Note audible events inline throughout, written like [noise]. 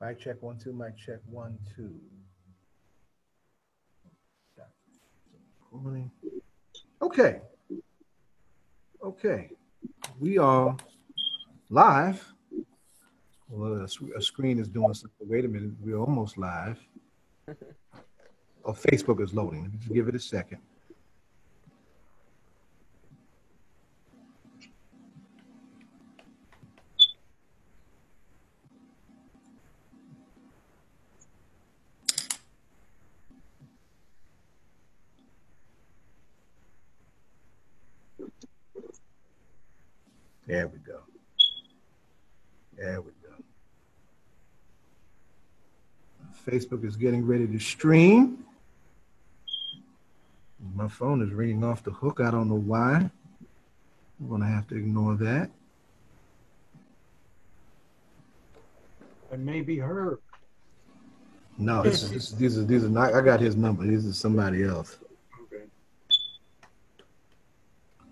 Mic check one, two, mic check one, two. Okay. Okay. We are live. Well, a, screen is doing something. Wait a minute. We're almost live. [laughs] oh, Facebook is loading. Let Just give it a second. There we go. There we go. Facebook is getting ready to stream. My phone is ringing off the hook. I don't know why. I'm going to have to ignore that. It may be her. No, this is, these are these are not. I got his number. This is somebody else. Okay.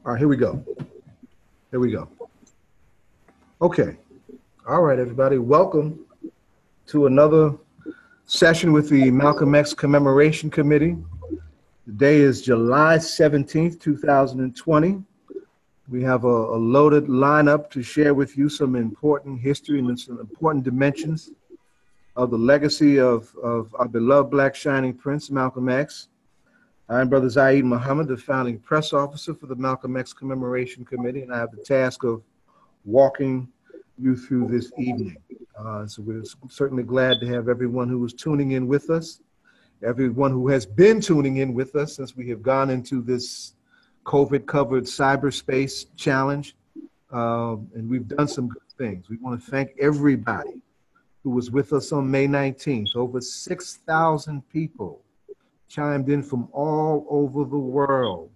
All right, here we go. Here we go. Okay. All right, everybody. Welcome to another session with the Malcolm X Commemoration Committee. Today is July 17th, 2020. We have a, a, loaded lineup to share with you some important history and some important dimensions of the legacy of, of our beloved Black Shining Prince, Malcolm X. I'm Brother Zaid Muhammad, the founding press officer for the Malcolm X Commemoration Committee, and I have the task of walking you through this evening. Uh, so we're certainly glad to have everyone who is tuning in with us, everyone who has been tuning in with us since we have gone into this COVID covered cyberspace challenge. Uh, and we've done some good things. We want to thank everybody who was with us on May 19th. Over 6,000 people chimed in from all over the world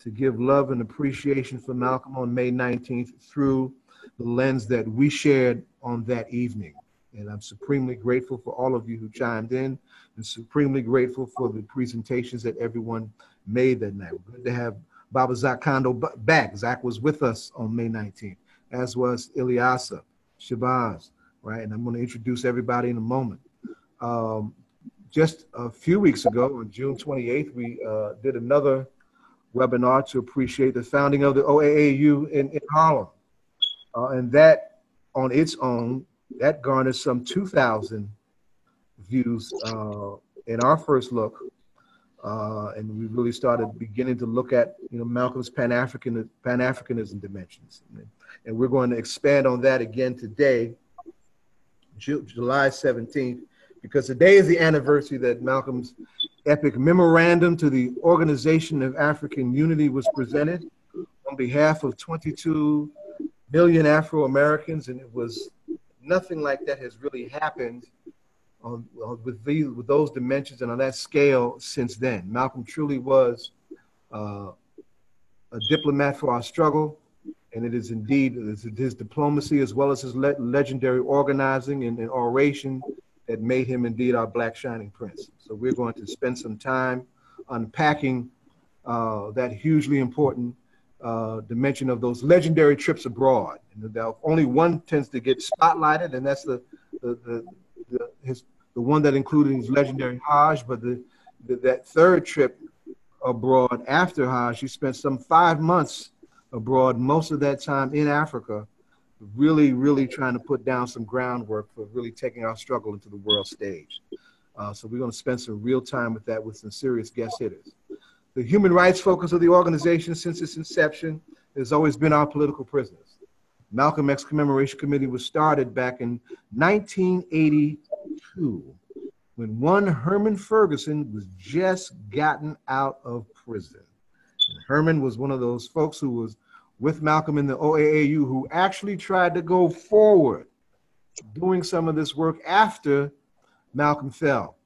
to give love and appreciation for Malcolm on May 19th through the lens that we shared on that evening. And I'm supremely grateful for all of you who chimed in and supremely grateful for the presentations that everyone made that night. We're good to have Baba Zak Kondo back. Zak was with us on May 19th, as was Ilyasah, Shabazz, right? And I'm going to introduce everybody in a moment. Um, just a few weeks ago, on June 28th, we uh, did another webinar to appreciate the founding of the OAAU in, in Harlem. Uh, and that on its own, that garnered some 2,000 views uh, in our first look. Uh, and we really started beginning to look at, you know, Malcolm's Pan-African, Pan-Africanism dimensions. And we're going to expand on that again today, July 17th, because today is the anniversary that Malcolm's epic memorandum to the Organization of African Unity was presented on behalf of 22 million Afro Americans, and it was nothing like that has really happened on, with these with those dimensions and on that scale since then. Malcolm truly was uh, a diplomat for our struggle, and it is indeed his diplomacy as well as his le legendary organizing and, and oration that made him indeed our black shining prince. So we're going to spend some time unpacking uh, that hugely important uh, dimension of those legendary trips abroad. And the, only one tends to get spotlighted, and that's the the the, the, his, the one that included his legendary Hajj. But the, the, that third trip abroad after Hajj, he spent some five months abroad, most of that time in Africa, really, really trying to put down some groundwork for really taking our struggle into the world stage. Uh, so we're going to spend some real time with that with some serious guest hitters. The human rights focus of the organization since its inception has always been our political prisoners. Malcolm X Commemoration Committee was started back in 1982 when one Herman Ferguson was just gotten out of prison. And Herman was one of those folks who was with Malcolm in the OAAU who actually tried to go forward doing some of this work after Malcolm fell.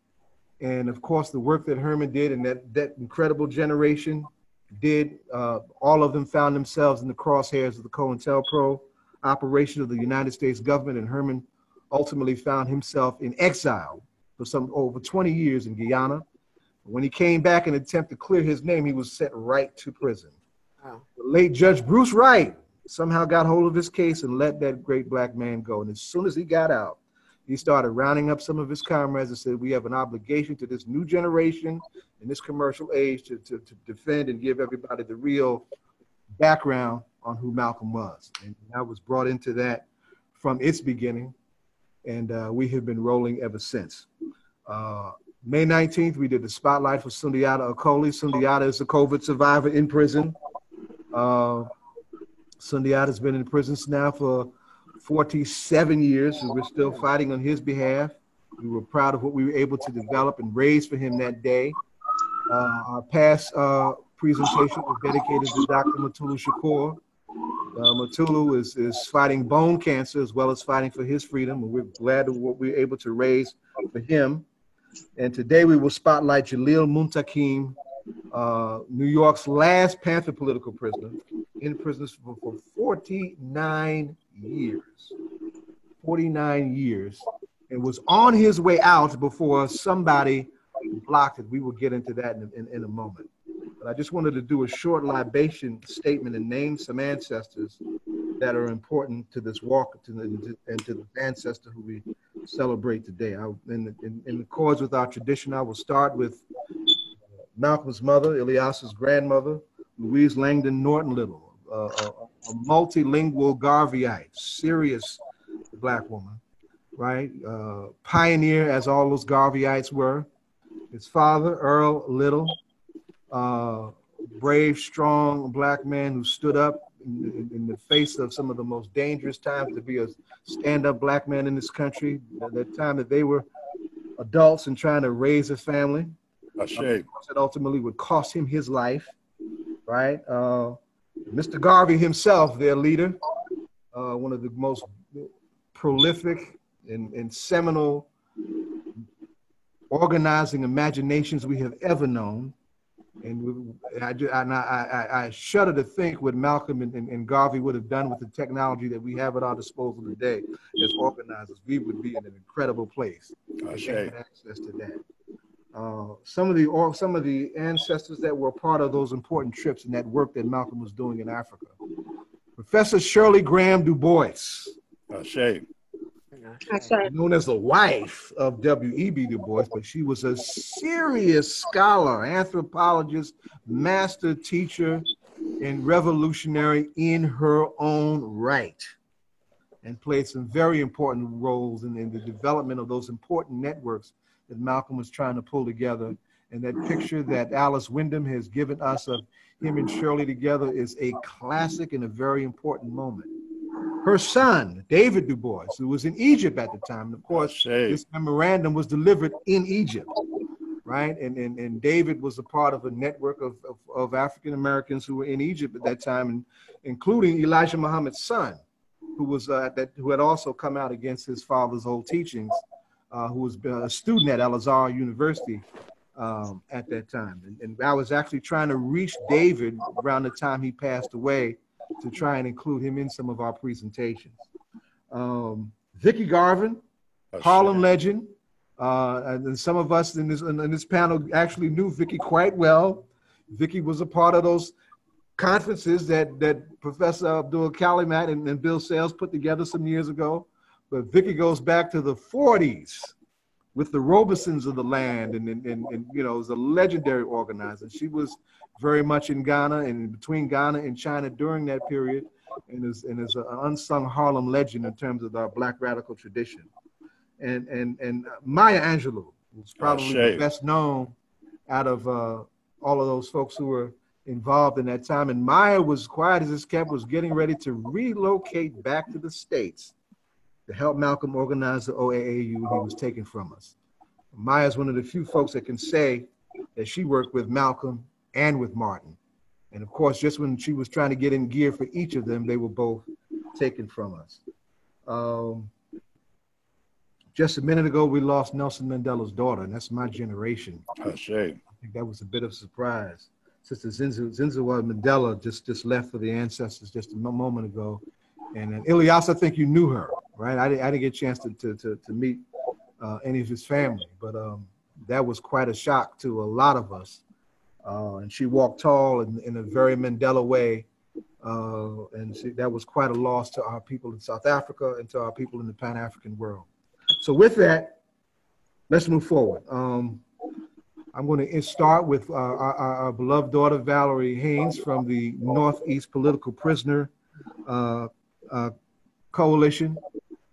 And of course, the work that Herman did and that, that incredible generation did, uh, all of them found themselves in the crosshairs of the COINTELPRO operation of the United States government. And Herman ultimately found himself in exile for some over 20 years in Guyana. When he came back and attempted to clear his name, he was sent right to prison. Wow. The late Judge Bruce Wright somehow got hold of his case and let that great black man go. And as soon as he got out, he started rounding up some of his comrades and said, we have an obligation to this new generation in this commercial age to, to, to defend and give everybody the real background on who Malcolm was. And I was brought into that from its beginning, and uh, we have been rolling ever since. Uh, May 19th, we did the spotlight for Sundiata Acoli. Sundiata is a COVID survivor in prison. Uh, Sundiata's been in prison now for 47 years, and we're still fighting on his behalf. We were proud of what we were able to develop and raise for him that day. Uh, our past uh, presentation was dedicated to Dr. Mutulu Shakur. Uh, Mutulu is, is fighting bone cancer as well as fighting for his freedom, and we're glad of what we were able to raise for him. And today we will spotlight Jalil Muntaqim, uh, New York's last Panther political prisoner, in prison for, for 49 years. 49 years, and was on his way out before somebody blocked it. We will get into that in, in, in a moment. But I just wanted to do a short libation statement and name some ancestors that are important to this walk to the, and to the ancestor who we celebrate today. I, in, in, in with our tradition, I will start with Malcolm's mother, Ilyasah's grandmother, Louise Langdon Norton Little, uh, a, a, multilingual Garveyite, serious black woman, right? Uh, pioneer, as all those Garveyites were. His father, Earl Little, uh, brave, strong black man who stood up in, in, the face of some of the most dangerous times to be a stand-up black man in this country. At that time that they were adults and trying to raise a family. A shame. That ultimately would cost him his life, right? Uh, Mr. Garvey himself, their leader, uh, one of the most prolific and, and seminal organizing imaginations we have ever known. And, I, and I, I, I, shudder to think what Malcolm and, and, and, Garvey would have done with the technology that we have at our disposal today as organizers. We would be in an incredible place. access to that. Uh, some of the or some of the ancestors that were part of those important trips and that work that Malcolm was doing in Africa. Professor Shirley Graham Du Bois. A shame. Known as the wife of W.E.B. Du Bois, but she was a serious scholar, anthropologist, master teacher, and revolutionary in her own right, and played some very important roles in, in the development of those important networks that Malcolm was trying to pull together. And that picture that Alice Windom has given us of him and Shirley together is a classic and a very important moment. Her son, David Du Bois, who was in Egypt at the time, and of course, this memorandum was delivered in Egypt, right? And, and, and David was a part of a network of, of, of African Americans who were in Egypt at that time, and including Elijah Muhammad's son, who was uh, that who had also come out against his father's old teachings uh, who was a student at Al Azhar University um, at that time. And, and, I was actually trying to reach David around the time he passed away to try and include him in some of our presentations. Um, Vicki Garvin, oh, Harlem legend. Uh, and some of us in this, in this panel actually knew Vicki quite well. Vicki was a part of those conferences that, that Professor Abdul Alkalimat and, and Bill Sales put together some years ago. But Vicki goes back to the 40s with the Robesons of the land, and, and, and, and you know, was a legendary organizer. She was very much in Ghana and between Ghana and China during that period, and is and is an unsung Harlem legend in terms of our Black radical tradition. And and and Maya Angelou was probably oh, the best known out of uh, all of those folks who were involved in that time. And Maya was quiet as it's kept, was getting ready to relocate back to the States to help Malcolm organize the OAAU he was taken from us. Maya is one of the few folks that can say that she worked with Malcolm and with Martin. And of course, just when she was trying to get in gear for each of them, they were both taken from us. Um, just a minute ago, we lost Nelson Mandela's daughter, and that's my generation. Shame. I think that was a bit of a surprise. Sister Zindziswa Mandela just, just left for the ancestors just a moment ago. And, and Ilyasah, I think you knew her right? I didn't, I didn't get a chance to, to, to, to meet uh, any of his family, but um, that was quite a shock to a lot of us. Uh, and she walked tall in, in a very Mandela way. Uh, and she, that was quite a loss to our people in South Africa and to our people in the Pan African world. So with that, let's move forward. Um, I'm going to start with uh, our, our, our beloved daughter Valerie Haynes from the Northeast Political Prisoner uh, uh, Coalition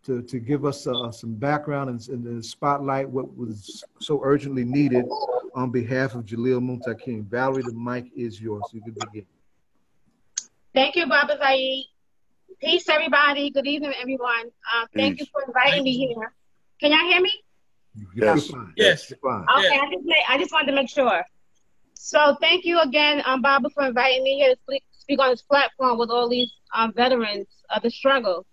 to, to give us uh, some background and, and spotlight what was so urgently needed on behalf of Jalil Muntaqim. Valerie, the mic is yours. You can begin. Thank you, Baba Zaid. Peace, everybody. Good evening, everyone. Uh, thank Peace. you for inviting me here. Can y'all hear me? Yes. fine. Yes. You're fine. Okay, I just ma- I just wanted to make sure. So thank you again, um, Baba, for inviting me here to speak, speak on this platform with all these um, veterans of the struggle.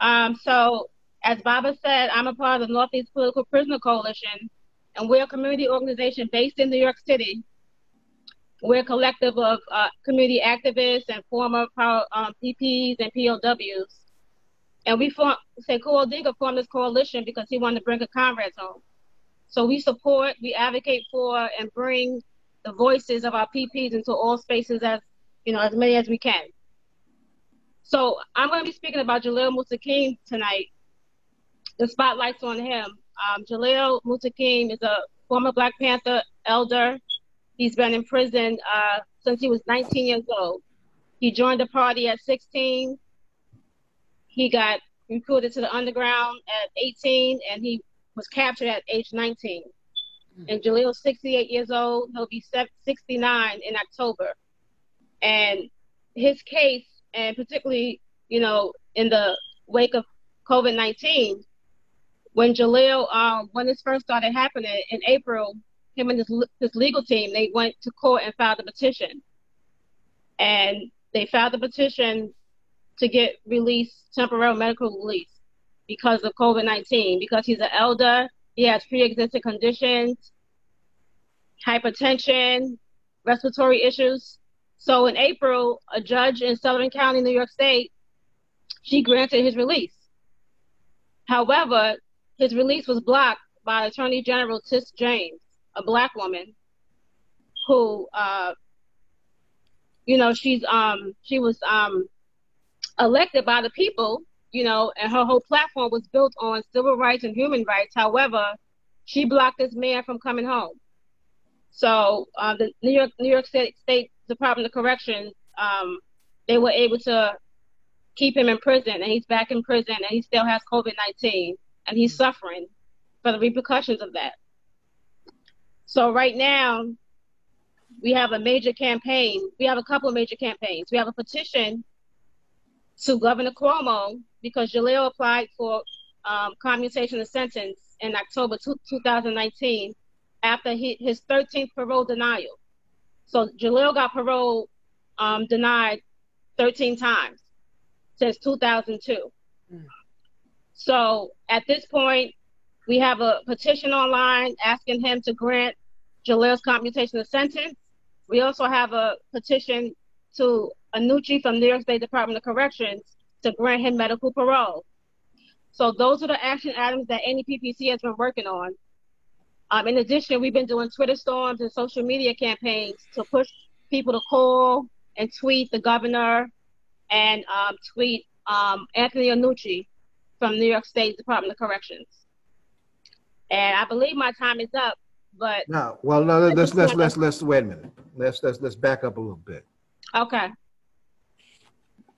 Um, so as Baba said, I'm a part of the Northeast Political Prisoner Coalition, and we're a community organization based in New York City. We're a collective of uh, community activists and former um, PPs and POWs. And we formed, Sekou Odinga formed this coalition because he wanted to bring a comrades home. So we support, we advocate for, and bring the voices of our PPs into all spaces as, you know, as many as we can. So I'm going to be speaking about Jalil Muntaqim tonight. The spotlight's on him. Um, Jalil Muntaqim is a former Black Panther elder. He's been in prison uh, since he was 19 years old. He joined the party at 16. He got recruited to the underground at 18, and he was captured at age 19. And Jalil's 68 years old. He'll be 69 in October. And his case, and particularly, you know, in the wake of COVID 19, when Jalil, um, when this first started happening in April, him and his, his legal team, they went to court and filed a petition. And they filed the petition to get release, temporary medical release because of COVID 19, because he's an elder, he has pre existing conditions, hypertension, respiratory issues. So in April, a judge in Sullivan County, New York State, she granted his release. However, his release was blocked by Attorney General Tish James, a black woman who, uh, you know, she's um she was um elected by the people, you know, and her whole platform was built on civil rights and human rights. However, she blocked this man from coming home. So uh, the New York New York State Department of Corrections, um, they were able to keep him in prison, and he's back in prison, and he still has COVID nineteen, and he's suffering for the repercussions of that. So right now, we have a major campaign. We have a couple of major campaigns. We have a petition to Governor Cuomo because Jalil applied for um, commutation of sentence in October two, 2019 after he, his 13th parole denial. So Jalil got parole um, denied 13 times since 2002. So at this point, we have a petition online asking him to grant Jalil's commutation of sentence. We also have a petition to Annucci from New York State Department of Corrections to grant him medical parole. So those are the action items that NEPPC has been working on. Um, in addition, we've been doing Twitter storms and social media campaigns to push people to call and tweet the governor and um, tweet um, Anthony Annucci from New York State Department of Corrections. And I believe my time is up, but no. well, no, let's, let's, let's, let's, wait a minute. Let's, let's, let's back up a little bit. okay.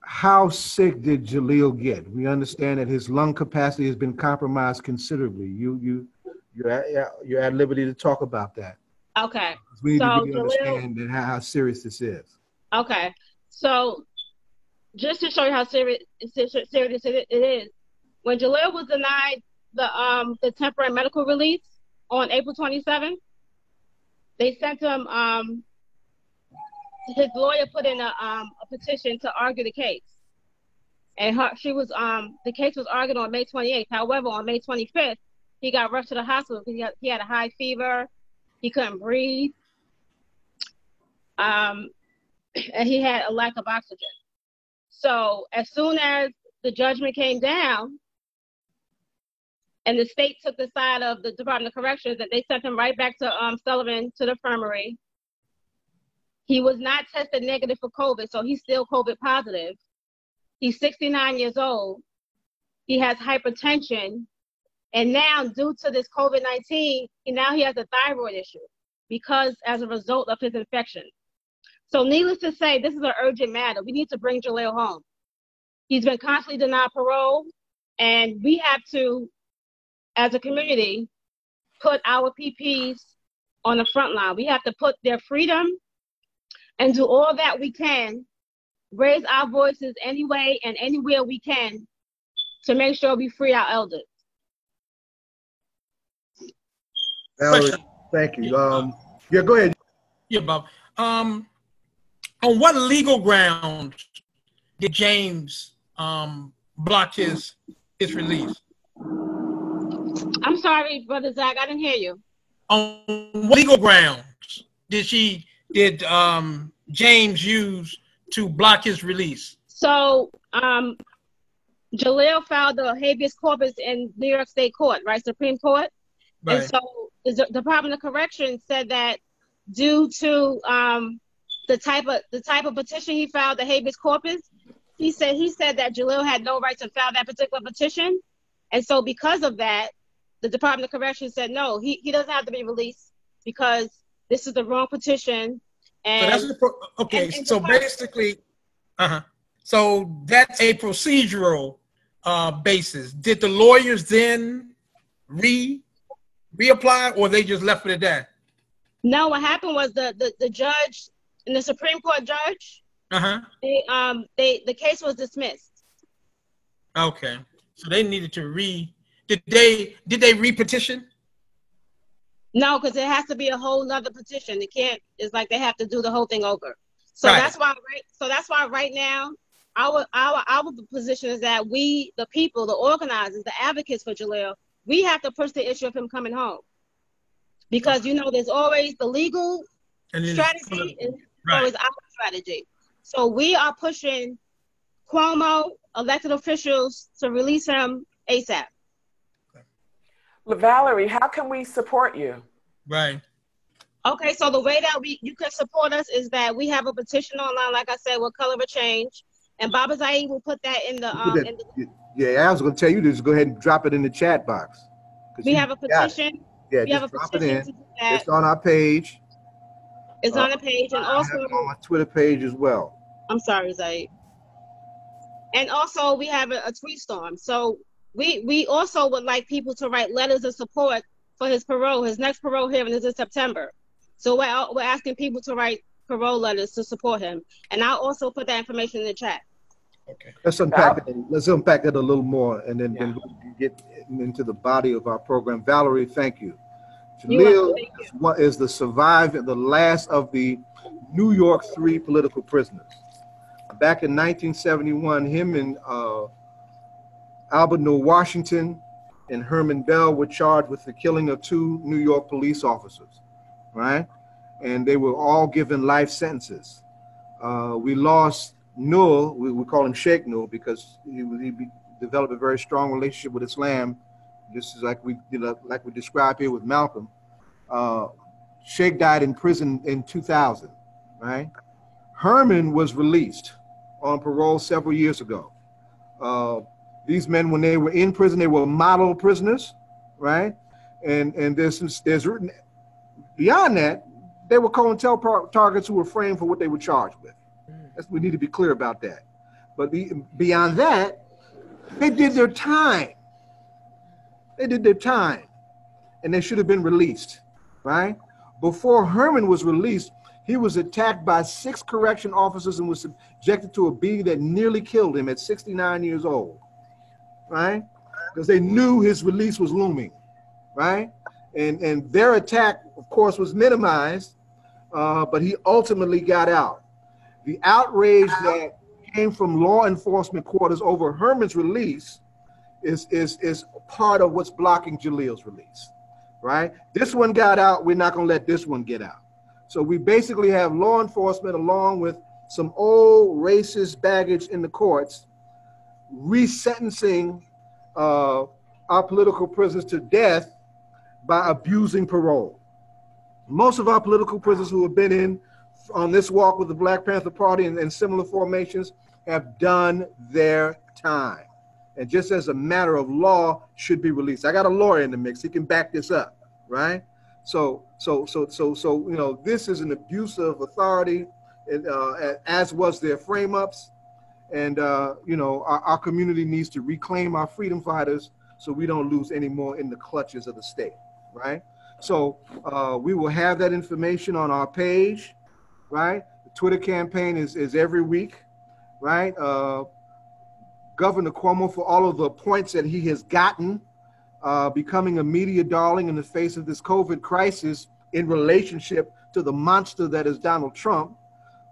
How sick did Jalil get? We understand that his lung capacity has been compromised considerably. You, you, you're at, you're at liberty to talk about that. Okay. We need to really understand how, how serious this is. Okay. So just to show you how serious serious it it is, when Jalil was denied the um the temporary medical release on April 27th, they sent him um his lawyer put in a um a petition to argue the case. And her, she was um the case was argued on May 28th. However, on May 25th, he got rushed to the hospital because he had, he had a high fever, he couldn't breathe. Um, [clears throat] and he had a lack of oxygen. So as soon as the judgment came down, and the state took the side of the Department of Corrections, that they sent him right back to um, Sullivan to the infirmary. He was not tested negative for COVID, so he's still COVID positive. He's 69 years old. He has hypertension, And now, due to this COVID 19, now he has a thyroid issue because as a result of his infection. So, needless to say, this is an urgent matter. We need to bring Jalil home. He's been constantly denied parole, and we have to, as a community, put our PPs on the front line. We have to put their freedom and do all that we can, raise our voices anyway and anywhere we can to make sure we free our elders. Valerie, thank you. Um, yeah, go ahead. Yeah, Bob. Um, on what legal grounds did James um, block his his release? I'm sorry, brother Zak, I didn't hear you. On what legal grounds did she did um, James use to block his release? So, um, Jalil filed the habeas corpus in New York State Court, right, Supreme Court, Right. and so the Department of Corrections said that due to um, the type of the type of petition he filed, the habeas corpus, he said he said that Jalil had no right to file that particular petition, and so because of that, the Department of Corrections said no, he, he doesn't have to be released because this is the wrong petition. So And that's pro- okay. and- and so part- basically, uh huh. So that's a procedural uh, basis. Did the lawyers then re reapply, or they just left it at that? no, what happened was the, the, the judge and the Supreme Court judge, Uh huh. they um they the case was dismissed. Okay. So they needed to re. Did they did they re-petition? No, because it has to be a whole nother petition. It can't. It's like they have to do the whole thing over. So Right. that's why. Right. So that's why right now, our our our position is that we, the people, the organizers, the advocates for Jalil, we have to push the issue of him coming home, because you know there's always the legal And strategy and Right. always our strategy. So we are pushing Cuomo elected officials to release him ASAP. Valerie, how can we support you? Right. Okay, so the way that we you can support us is that we have a petition online, like I said, with color of change, and Baba Zaid will put that in the um. that- In the, Yeah, I was going to tell you to just go ahead and drop it in the chat box. we have a it. petition. Yeah, We have a just drop it in. to do that. It's on our page. It's on the uh, page, and I also on my Twitter page as well. I'm sorry, Zaid. And also we have a, a tweet storm. So we we also would like people to write letters of support for his parole. His next parole hearing is in September. So we're we're asking people to write parole letters to support him. And I'll also put that information in the chat. Okay. Let's unpack that. Let's unpack that a little more, and then, then we can get into the body of our program. Valerie, thank you. You're Jalil welcome. Thank you. is one- is the survivor, the last of the New York three political prisoners. Back in 1971, him and uh, Albert Noor Washington and Herman Bell were charged with the killing of two New York police officers, right? And they were all given life sentences. Uh, we lost Noor, we, we call him Sheikh Noor because he, he developed a very strong relationship with Islam, This is like we you know, like we described here with Malcolm. Uh, Sheikh died in prison in 2000, right? Herman was released on parole several years ago. Uh, these men, when they were in prison, they were model prisoners, right? And and there's there's beyond that, they were COINTELPRO targets who were framed for what they were charged with. That's, we need to be clear about that. But be, beyond that, they did their time. They did their time, and they should have been released, right? Before Herman was released, he was attacked by six correction officers and was subjected to a beating that nearly killed him at 69 years old, right? Because they knew his release was looming, right? And and their attack, of course, was minimized, uh, but he ultimately got out. The outrage that came from law enforcement quarters over Herman's release is is is part of what's blocking Jalil's release, right? This one got out. We're not going to let this one get out. So we basically have law enforcement along with some old racist baggage in the courts, resentencing uh, our political prisoners to death by abusing parole. Most of our political prisoners who have been in on this walk with the Black Panther Party and, and similar formations have done their time. and just as a matter of law should be released. I got a lawyer in the mix. He can back this up, right? So, so, so, so, so, you know, this is an abuse of authority, and, uh, as was their frame ups. And, uh, you know, our, our community needs to reclaim our freedom fighters so we don't lose any more in the clutches of the state, right? So uh, we will have that information on our page, right? The Twitter campaign is, is every week, right? Uh, Governor Cuomo, for all of the points that he has gotten, uh, becoming a media darling in the face of this COVID crisis in relationship to the monster that is Donald Trump.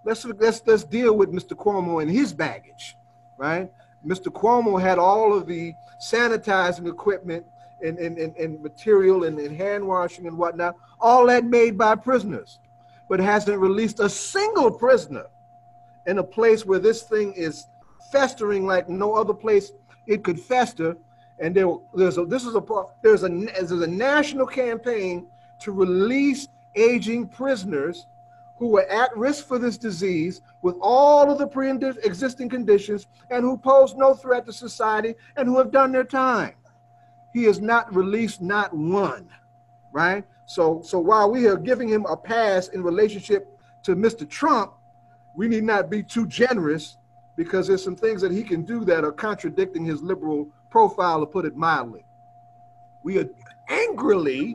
Let's let's let's deal with Mr. Cuomo and his baggage, right? Mr. Cuomo had all of the sanitizing equipment and, and, and, and material and, and hand washing and whatnot, all that made by prisoners, but hasn't released a single prisoner in a place where this thing is festering like no other place it could fester. And there, there's a, this is a there's a there's a national campaign to release aging prisoners who are at risk for this disease with all of the pre-existing conditions and who pose no threat to society and who have done their time. He has not released not one, right? So, so while we are giving him a pass in relationship to Mr. Trump, we need not be too generous because there's some things that he can do that are contradicting his liberal profile, to put it mildly. We are angrily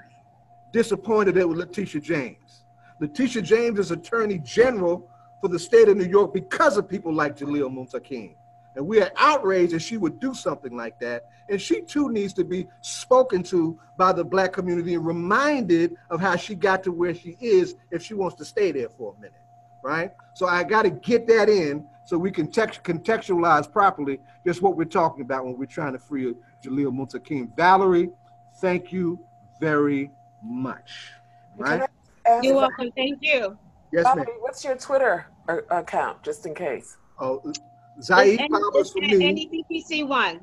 disappointed with Letitia James. Letitia James is Attorney General for the state of New York because of people like Jalil Muntaqim. And we are outraged that she would do something like that. And she too needs to be spoken to by the black community and reminded of how she got to where she is if she wants to stay there for a minute, right? So I got to get that in so we can text, contextualize properly just what we're talking about when we're trying to free Jaleel Jalil Muntaqim. Valerie, thank you very much. Right? You're welcome. Thank you. Yes, ma'am. What's your Twitter uh, account, just in case? Oh, Zaid Powers for me. NEPPC one.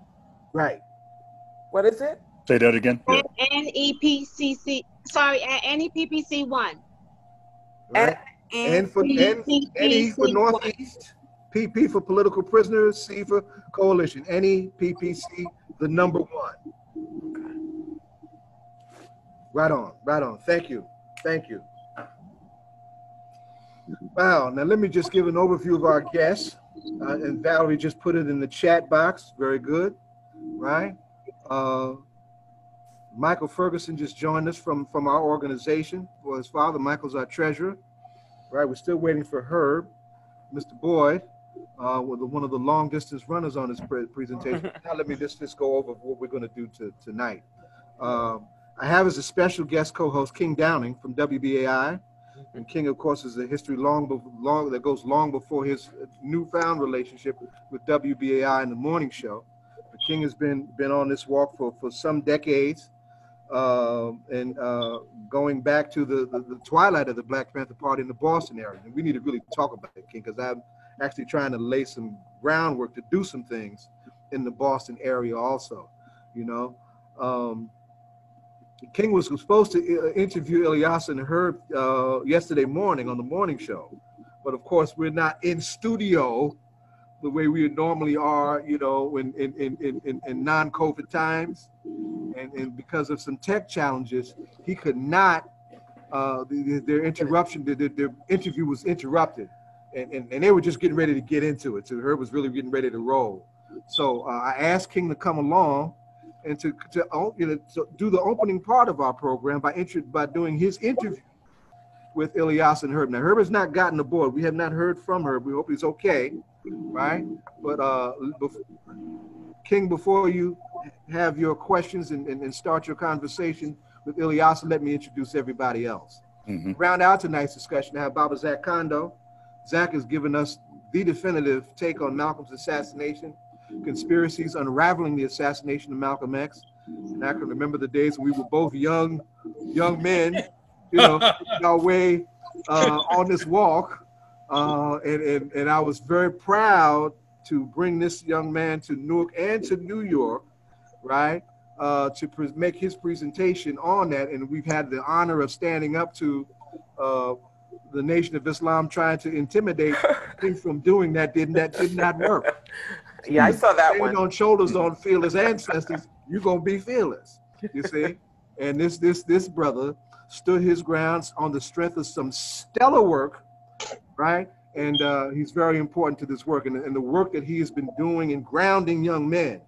Right. What is it? Say that again. Yeah. NEPCC. Sorry, NEPPC one. Right. N for N, NE for Northeast, PP for political prisoners, C for coalition. NEPPC, the number one. Right on, right on. Thank you, thank you. Wow. Now let me just give an overview of our guests. Uh, and Valerie just put it in the chat box. Very good. Right. Uh, Michael Ferguson just joined us from from our organization. Well, his father, Michael's our treasurer. Right. We're still waiting for Herb, Mr. Boyd, uh, with one of the long distance runners on this pre presentation. [laughs] now let me just just go over what we're going to do to, tonight. Um, I have as a special guest co-host King Downing from WBAI. And King, of course, is a history long, long that goes long before his newfound relationship with WBAI and the morning show. But King has been been on this walk for, for some decades, uh, and uh, going back to the, the, the twilight of the Black Panther Party in the Boston area. And we need to really talk about it, King, because I'm actually trying to lay some groundwork to do some things in the Boston area also. You know. Um, King was supposed to uh, interview Ilyasah and Herb uh, yesterday morning on the morning show, but of course we're not in studio the way we normally are, you know, in in in in, in non-COVID times, and and because of some tech challenges, he could not. Uh, the, their interruption, their, their interview was interrupted, and, and and they were just getting ready to get into it. So Herb was really getting ready to roll. So uh, I asked King to come along and to, to, you know, to do the opening part of our program by by doing his interview with Ilyasah and Herb. Now, Herb has not gotten aboard. We have not heard from Herb. We hope he's okay, right? But uh, before, King, before you have your questions and, and, and, start your conversation with Ilyasah, let me introduce everybody else. Mm-hmm. Round out tonight's discussion, I have Baba Zak Kondo. Zak has given us the definitive take on Malcolm's assassination conspiracies unraveling the assassination of Malcolm X. And I can remember the days when we were both young, young men, you know, [laughs] our way uh, on this walk. Uh, and, and, and I was very proud to bring this young man to Newark and to New York, right? Uh, to make his presentation on that. And we've had the honor of standing up to uh, the Nation of Islam trying to intimidate [laughs] him from doing that. Didn't that did not work [laughs] Yeah, I saw that one. on shoulders on fearless ancestors, you're gonna be fearless. You see, and this this this brother stood his grounds on the strength of some stellar work, right? And uh, he's very important to this work, and, and the work that he has been doing in grounding young men,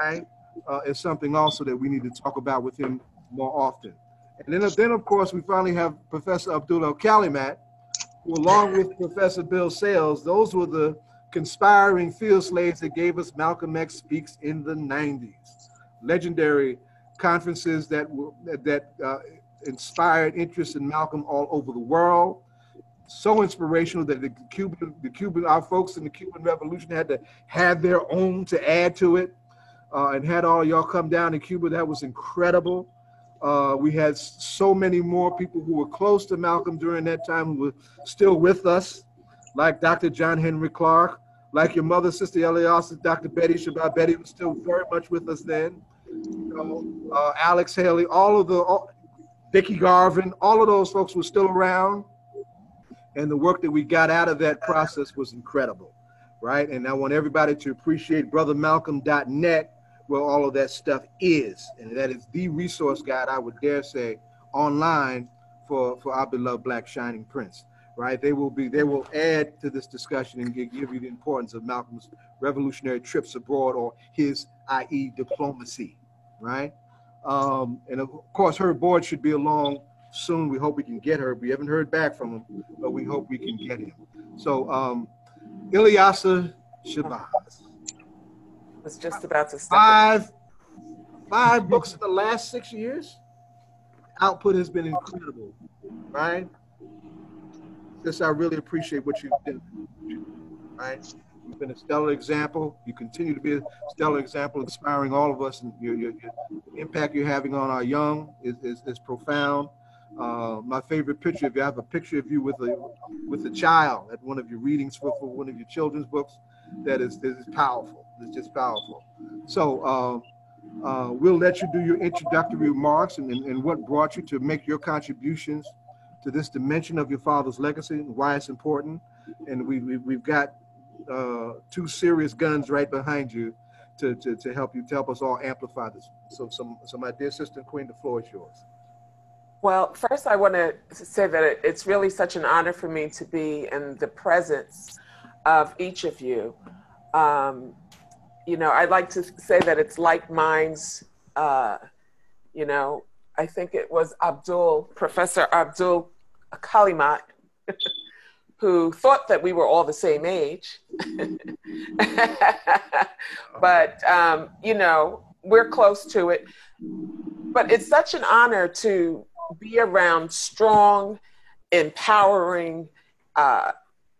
right, uh, is something also that we need to talk about with him more often. And then, then of course, we finally have Professor Abdul Alkalimat, who, along with Professor Bill Sales, those were the conspiring field slaves that gave us Malcolm X Speaks in the 90s. Legendary conferences that that uh, inspired interest in Malcolm all over the world. So inspirational that the Cuban, the Cuban, our folks in the Cuban Revolution had to have their own to add to it, uh, and had all y'all come down to Cuba. That was incredible. Uh, we had so many more people who were close to Malcolm during that time who were still with us, like Dr. John Henrik Clarke, like your mother, Sister Elias, Dr. Betty Shabazz. Betty was still very much with us then. You know, uh, Alex Haley, all of the, all, Vicki Garvin, all of those folks were still around. And the work that we got out of that process was incredible, right? And I want everybody to appreciate brothermalcolm.net where all of that stuff is. And that is the resource guide, I would dare say, online for, for our beloved Black Shining Prince, right? They will be, they will add to this discussion and give, you the importance of Malcolm's revolutionary trips abroad or his, i.e. diplomacy, right? Um, and of course, Herb Boyd should be along soon. We hope we can get her. We haven't heard back from him, but we hope we can get him. So, um, Ilyasah Shabazz was just about to step. five five books in the last six years output has been incredible right this i really appreciate what you've done right? You've been a stellar example. You continue to be a stellar example inspiring all of us and your, your, your impact you're having on our young is, is, is profound. Uh, my favorite picture if you have a picture of you with a with a child at one of your readings for, for one of your children's books that is, that is powerful. It's just powerful. So uh, uh, we'll let you do your introductory remarks and, and, and, what brought you to make your contributions to this dimension of your father's legacy and why it's important. And we, we, we've got uh, two serious guns right behind you to, to, to help you, to help us all amplify this. So, some, so my dear sister and queen, the floor is yours. Well, first, I want to say that it's really such an honor for me to be in the presence of each of you. Um, you know, I'd like to say that it's like minds. Uh, you know, I think it was Abdul, Professor Abdul Alkalimat, who thought that we were all the same age. [laughs] but, um, you know, we're close to it. But it's such an honor to be around strong, empowering, uh,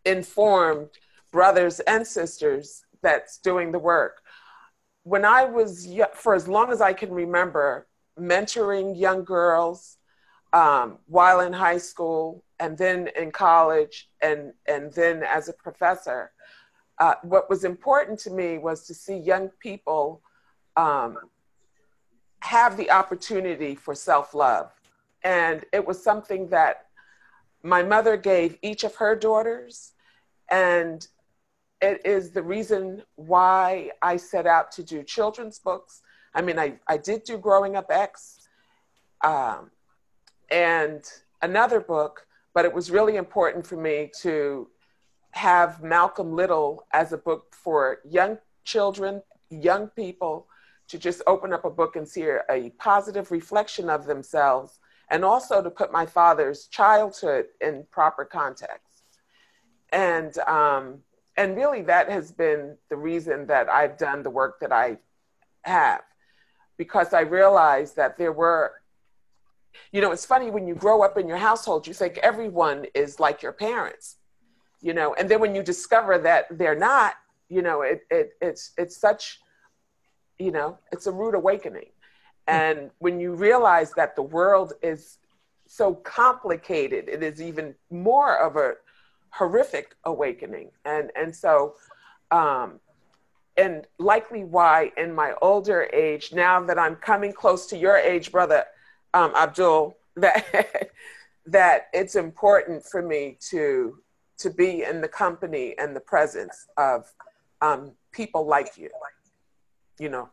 informed brothers and sisters that's doing the work. When I was, for as long as I can remember, mentoring young girls um, while in high school and then in college and, and then as a professor, uh, what was important to me was to see young people um, have the opportunity for self love. And it was something that my mother gave each of her daughters. And it is the reason why I set out to do children's books. I mean, I, I did do Growing Up X um, and another book, but it was really important for me to have Malcolm Little as a book for young children, young people, to just open up a book and see a, positive reflection of themselves, and also to put my father's childhood in proper context. And um, and really that has been the reason that I've done the work that I have because I realized that there were you know it's funny when you grow up in your household you think everyone is like your parents you know and then when you discover that they're not you know it, it it's it's such you know it's a rude awakening and when you realize that the world is so complicated it is even more of a horrific awakening. And, and so, um, and likely why in my older age, now that I'm coming close to your age, brother um, Abdul, that, [laughs] that it's important for me to, to be in the company and the presence of um, people like you. You know.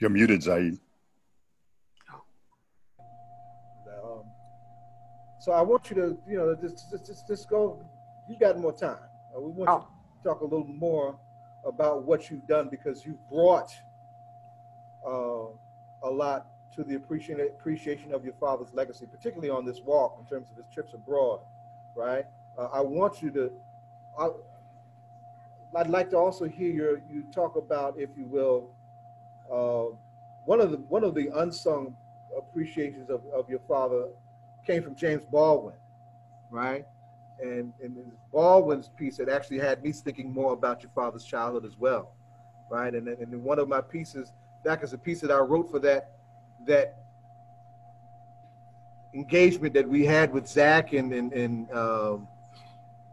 You're muted, Zaid. Um, so I want you to, you know, just just just, just go. You got more time. We want Oh. Talk a little more about what you've done because you've brought uh, a lot to the appreciation appreciation of your father's legacy, particularly on this walk in terms of his trips abroad, right? Uh, I want you to. I, I'd like to also hear your, you talk about, if you will, uh, one of the one of the unsung appreciations of, of your father came from James Baldwin, right? And and Baldwin's piece had actually had me thinking more about your father's childhood as well, right? And and in one of my pieces, that is a piece that I wrote for that that engagement that we had with Zak and and, and um,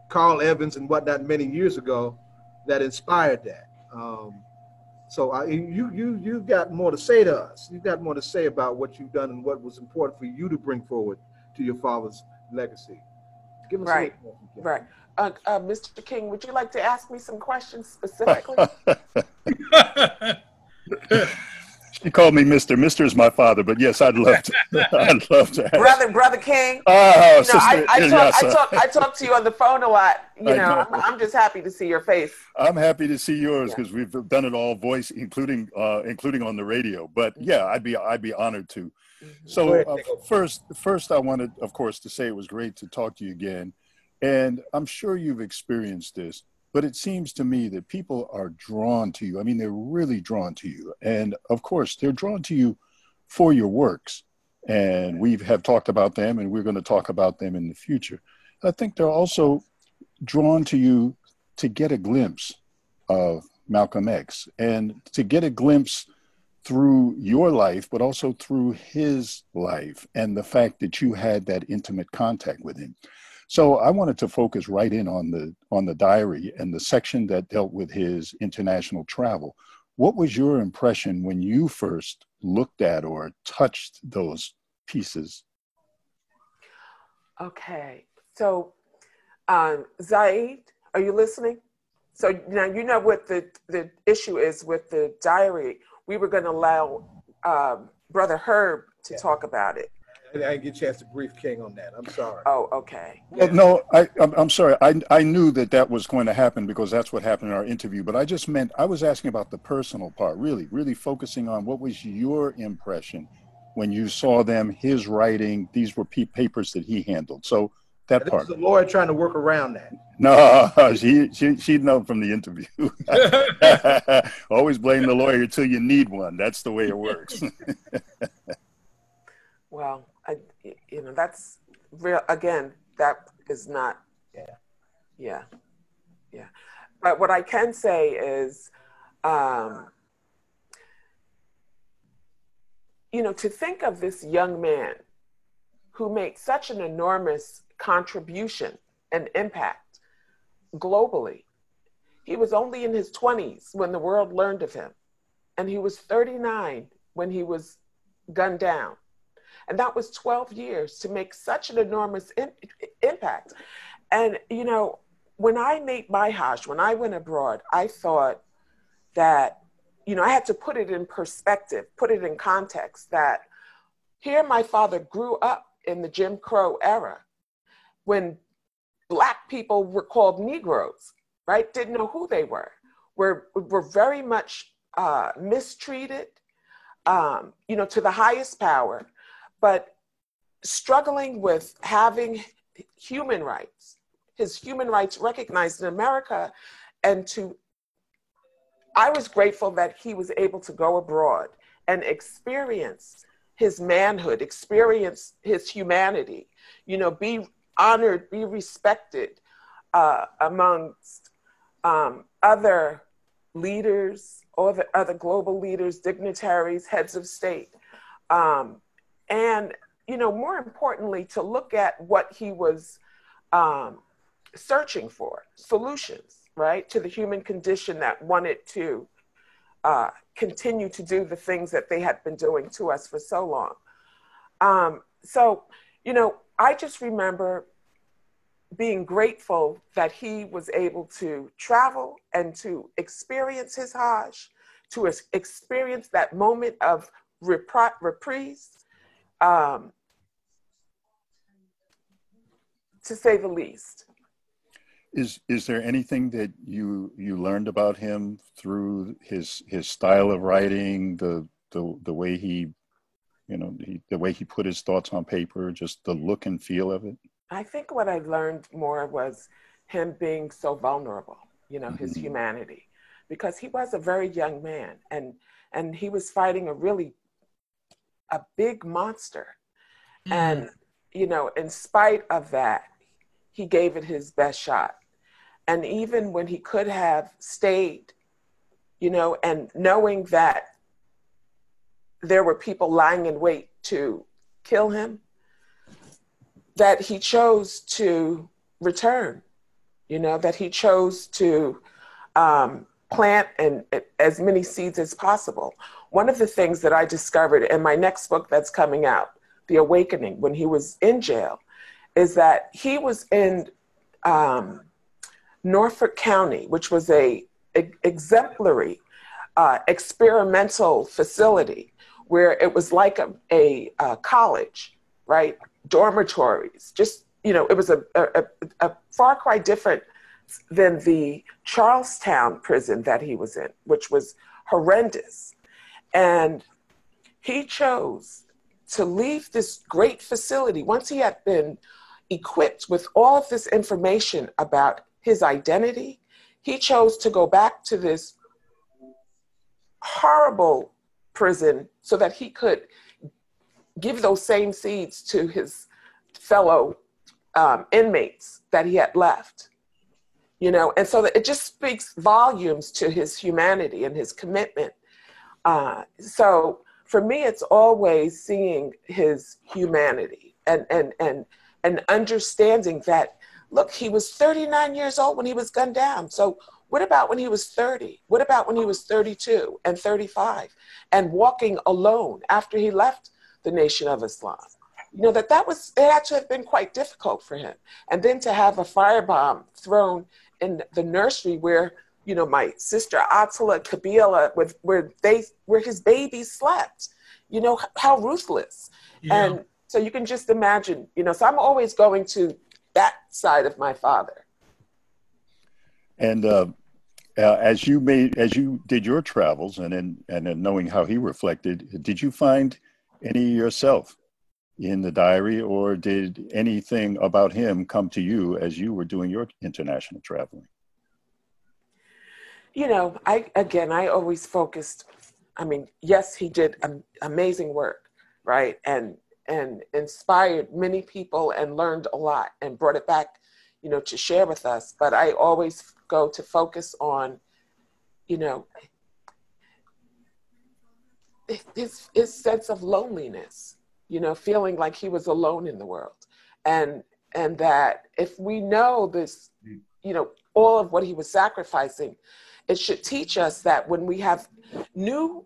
Carl Evans and whatnot many years ago that inspired that. Um, so I, you you you've got more to say to us. You've got more to say about what you've done and what was important for you to bring forward to your father's legacy. Give us Right, little more, if you can. Right. Uh, uh, Mr. King, would you like to ask me some questions specifically? [laughs] She called me Mister. Mister is my father, but yes, I'd love to. [laughs] I'd love to. Ask. brother, brother King. Oh, No, sister I, I, talk, I, talk, I talk to you on the phone a lot. You know, know. I'm, I'm just happy to see your face. I'm happy to see yours Yeah. because we've done it all voice, including uh, including on the radio. But yeah, I'd be I'd be honored to. Go So uh, first, first, I wanted, of course, to say it was great to talk to you again, and I'm sure you've experienced this. But it seems to me that people are drawn to you. I mean, they're really drawn to you, and of course, they're drawn to you for your works. And we have talked about them, and we're going to talk about them in the future. I think they're also drawn to you to get a glimpse of Malcolm X and to get a glimpse through your life, but also through his life and the fact that you had that intimate contact with him. So I wanted to focus right in on the on the diary and the section that dealt with his international travel. What was your impression when you first looked at or touched those pieces? Okay. So, um, Zaid, are you listening? So now you know what the, the issue is with the diary. We were going to allow um, Brother Herb to Yeah. talk about it. I didn't get a chance to brief King on that. I'm sorry. Oh, okay. Well, no, I, I'm, I'm sorry. I, I knew that that was going to happen because that's what happened in our interview. But I just meant I was asking about the personal part, really, really focusing on what was your impression when you saw them, his writing. These were pe- papers that he handled. So that This part. is a lawyer trying to work around that. No, [laughs] she she she'd know from the interview. [laughs] Always blame the lawyer until you need one. That's the way it works. [laughs] Well, I, you know, that's real. Again, that is not. Yeah. Yeah. Yeah. But what I can say is, um, you know, to think of this young man who made such an enormous contribution and impact globally. He was only in his 20s when the world learned of him, and he was 39 when he was gunned down. And that was 12 years to make such an enormous in, impact. And, you know, when I made my Hajj, when I went abroad, I thought that, you know, I had to put it in perspective, put it in context that here my father grew up in the Jim Crow era when Black people were called Negroes, right? Didn't know who they were, were, were very much uh, mistreated, um, you know, to the highest power but struggling with having human rights, his human rights recognized in America, and to, I was grateful that he was able to go abroad and experience his manhood, experience his humanity, you know, be honored, be respected uh, amongst um, other leaders, or the other global leaders, dignitaries, heads of state. Um, and you know more importantly to look at what he was um, searching for solutions right to the human condition that wanted to uh, continue to do the things that they had been doing to us for so long um, so, you know, I just remember being grateful that he was able to travel and to experience his Hajj, to experience that moment of reprise, um, to say the least. Is is there anything that you you learned about him through his his style of writing, the the the way he, you know, he, the way he put his thoughts on paper, just the look and feel of it? I think what I learned more was him being so vulnerable, you know, his mm-hmm. humanity, because he was a very young man and and he was fighting a really a big monster. Mm-hmm. And you know, in spite of that, he gave it his best shot. And even when he could have stayed, you know, and knowing that there were people lying in wait to kill him, that he chose to return, you know, that he chose to um, plant and as many seeds as possible. One of the things that I discovered in my next book that's coming out, The Awakening, when he was in jail, is that he was in um, Norfolk County, which was a, a exemplary uh, experimental facility where it was like a, a, a, college, right? Dormitories, just, you know, it was a, a, a far cry different than the Charlestown prison that he was in, which was horrendous. And he chose to leave this great facility once he had been equipped with all of this information about his identity, he chose to go back to this horrible prison so that he could give those same seeds to his fellow um, inmates that he had left. You know, and so that it just speaks volumes to his humanity and his commitment. Uh, so for me, it's always seeing his humanity and and and and understanding that Look, he was 39 years old when he was gunned down. So what about when he was 30? What about when he was 32 and 35 and walking alone after he left the Nation of Islam? You know, that that was, it had to have been quite difficult for him. And then to have a firebomb thrown in the nursery where, you know, my sister Attallah Qubilah, with, where they, where his baby slept, you know, how ruthless. Yeah. And so you can just imagine, you know, so I'm always going to that side of my father. And uh, uh, as you made, as you did your travels, and in, and in knowing how he reflected, did you find any yourself in the diary, or did anything about him come to you as you were doing your international traveling? You know, I again, I always focused. I mean, yes, he did amazing work, right? And and inspired many people and learned a lot and brought it back, you know, to share with us. But I always go to focus on, you know, his, his sense of loneliness, you know, feeling like he was alone in the world. And, and that if we know this, you know, all of what he was sacrificing, it should teach us that when we have new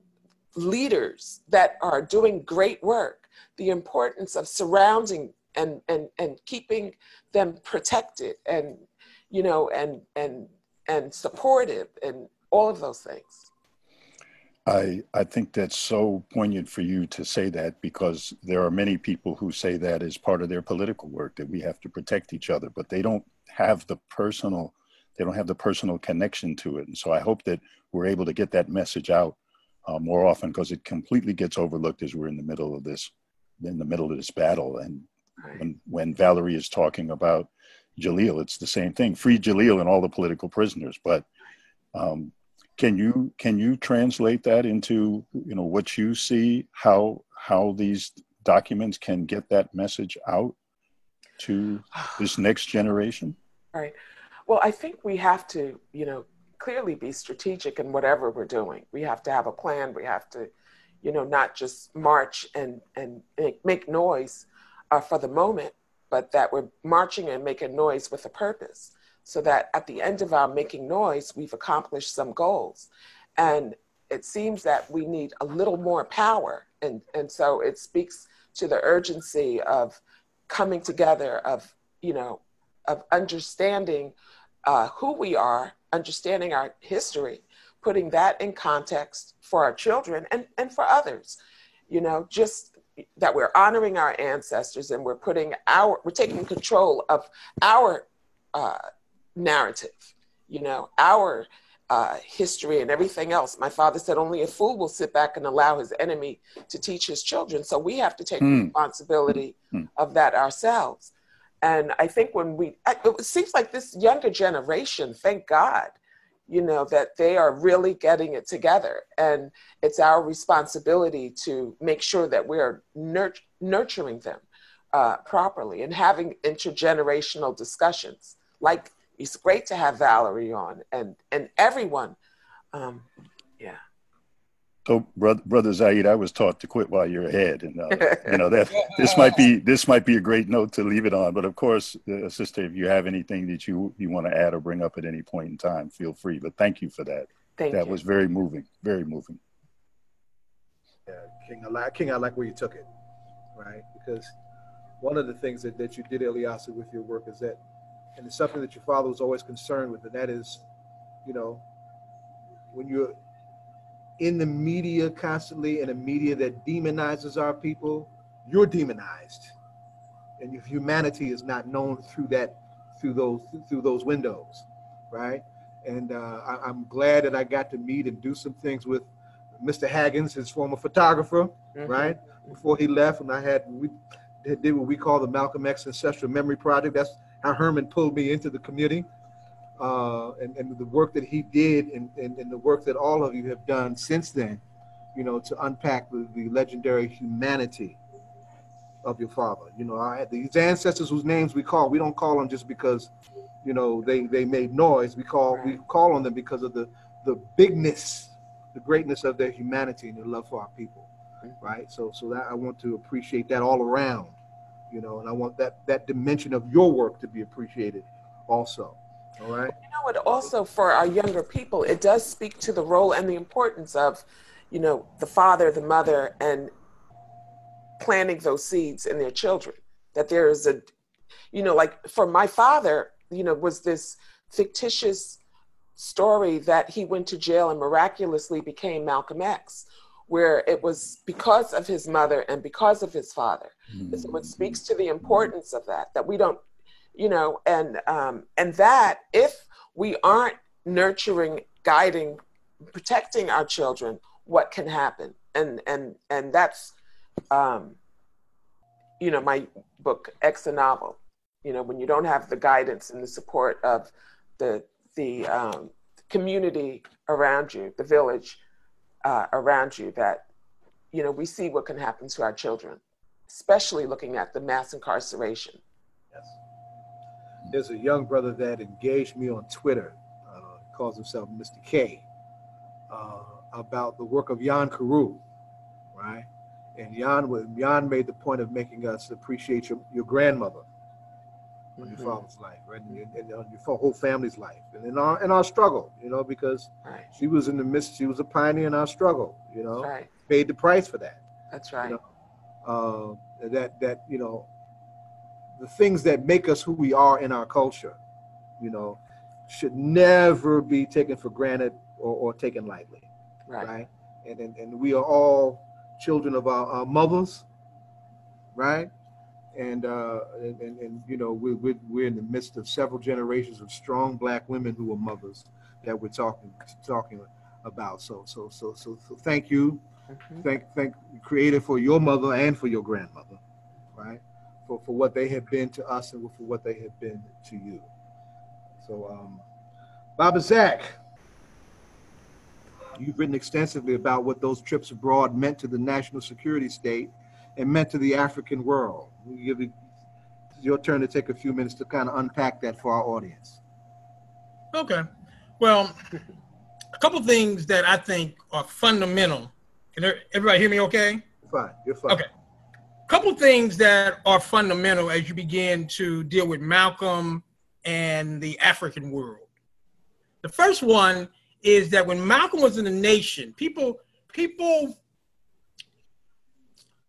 leaders that are doing great work, the importance of surrounding and and and keeping them protected and you know and and and supportive and all of those things I, I think that's so poignant for you to say that because there are many people who say that as part of their political work that we have to protect each other, but they don't have the personal they don't have the personal connection to it. And so I hope that we're able to get that message out uh, more often because it completely gets overlooked as we're in the middle of this in the middle of this battle. And when, when Valerie is talking about Jalil, it's the same thing. Free Jalil and all the political prisoners. But um, can you can you translate that into you know what you see how how these documents can get that message out to this [sighs] next generation? Right. Well, I think we have to you know clearly be strategic in whatever we're doing. We have to have a plan. We have to you know, not just march and, and make noise uh, for the moment, but that we're marching and making noise with a purpose. So that at the end of our making noise, we've accomplished some goals. And it seems that we need a little more power. And, and so it speaks to the urgency of coming together, of, you know, of understanding uh, who we are, understanding our history, putting that in context for our children and, and for others. You know, just that we're honoring our ancestors and we're putting our, we're taking control of our uh, narrative, you know, our uh, history and everything else. My father said only a fool will sit back and allow his enemy to teach his children. So we have to take mm. responsibility mm. of that ourselves. And I think when we, it seems like this younger generation, thank God, you know, that they are really getting it together. And it's our responsibility to make sure that we're nurt- nurturing them uh, properly and having intergenerational discussions like it's great to have Valerie on and and everyone. Um, yeah. So, brother, brother Zaid, I was taught to quit while you're ahead, and uh, you know that [laughs] this might be this might be a great note to leave it on. But of course, uh, sister, if you have anything that you you want to add or bring up at any point in time, feel free. But thank you for that. Thank that you. was very moving, very moving. Yeah, King, I like King. I like where you took it, right? Because one of the things that, that you did, Ilyasah, with your work is that and it's something that your father was always concerned with, and that is, you know, when you're in the media constantly, in a media that demonizes our people, you're demonized, and your humanity is not known through that, through those, through those windows, right? And uh, I, am glad that I got to meet and do some things with Mr. Haggins, his former photographer, mm-hmm. right? Before he left, and I had we did what we call the Malcolm X Ancestral Memory Project. That's how Herman pulled me into the community uh, and, and the work that he did and, and, and, the work that all of you have done since then, you know, to unpack the, the legendary humanity of your father. You know, I, these ancestors whose names we call, we don't call them just because, you know, they, they made noise. We call we call on them because of the, the bigness, the greatness of their humanity and their love for our people. Right. So so that I want to appreciate that all around you know, and I want that that dimension of your work to be appreciated also. All right. You know, it also for our younger people, it does speak to the role and the importance of, you know, the father, the mother, and planting those seeds in their children. That there is a, you know, like for my father, you know, was this fictitious story that he went to jail and miraculously became Malcolm X where it was because of his mother and because of his father. Mm-hmm. So it speaks to the importance of that, that we don't, you know, and um, and that if we aren't nurturing, guiding, protecting our children, what can happen? And and and that's, um, you know, my book, X a novel. You know, when you don't have the guidance and the support of the the um, community around you, the village, uh, around you that, you know, we see what can happen to our children, especially looking at the mass incarceration. Yes. There's a young brother that engaged me on Twitter, uh, calls himself Mr. K, uh, about the work of Jan Carew, right? And Jan, Jan made the point of making us appreciate your, your grandmother on your mm-hmm. father's life, right, and, and on your whole family's life, and in our in our struggle, you know, because right. she was in the midst, she was a pioneer in our struggle, you know, right. paid the price for that. That's right. You know? uh, that that you know, the things that make us who we are in our culture, you know, should never be taken for granted or, or taken lightly, right? right? And, and and we are all children of our, our mothers, right? and uh, and, and, and, you know we're, we're, we're in the midst of several generations of strong black women who are mothers that we're talking talking about so so so so, so thank you mm-hmm. thank thank creator for your mother and for your grandmother right for for what they have been to us and for what they have been to you so um baba Zak you've written extensively about what those trips abroad meant to the national security state and meant to the African world. We give it your turn to take a few minutes to kind of unpack that for our audience. Okay. Well, a couple things that I think are fundamental. Can everybody hear me okay? Fine. You're fine. Okay. Couple things that are fundamental as you begin to deal with Malcolm and the African world. The first one is that when Malcolm was in the nation, people people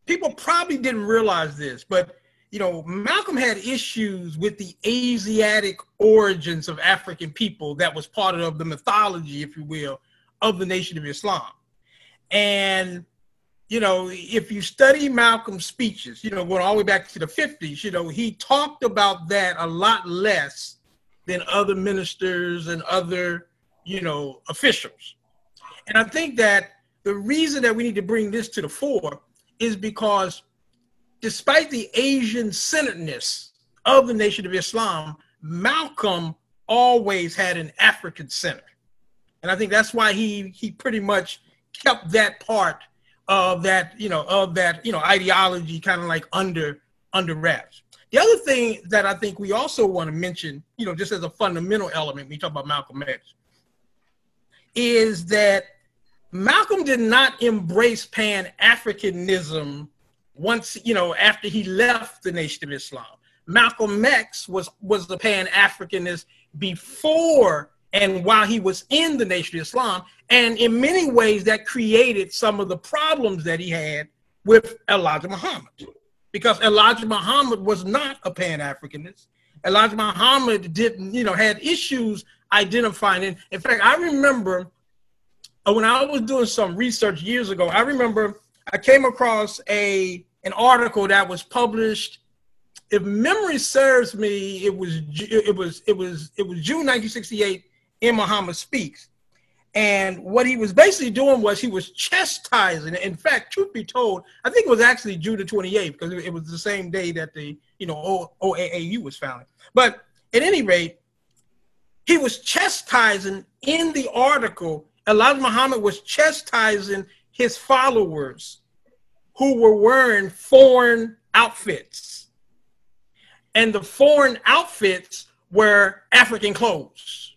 people probably didn't realize this, but you know, Malcolm had issues with the Asiatic origins of African people that was part of the mythology, if you will, of the Nation of Islam. And, you know, if you study Malcolm's speeches, you know, going all the way back to the 50s, you know, he talked about that a lot less than other ministers and other, you know, officials. And I think that the reason that we need to bring this to the fore is because despite the Asian centeredness of the Nation of Islam, Malcolm always had an African center. And I think that's why he he pretty much kept that part of that, you know, of that, you know, ideology kind of like under under wraps. The other thing that I think we also want to mention, you know, just as a fundamental element, we talk about Malcolm X, is that Malcolm did not embrace Pan Africanism once you know after he left the Nation of Islam. Malcolm X was was a Pan Africanist before and while he was in the Nation of Islam, and in many ways that created some of the problems that he had with Elijah Muhammad, because Elijah Muhammad was not a Pan Africanist. Elijah Muhammad didn't, you know, had issues identifying. In fact, I remember uh, when I was doing some research years ago, I remember I came across a an article that was published. If memory serves me, it was it was it was it was June 1968 in Muhammad Speaks. And what he was basically doing was he was chastising. In fact, truth be told, I think it was actually June the 28th because it was the same day that the you know OAAU was founded. But at any rate, he was chastising in the article. Elijah Muhammad was chastising his followers who were wearing foreign outfits. And the foreign outfits were African clothes,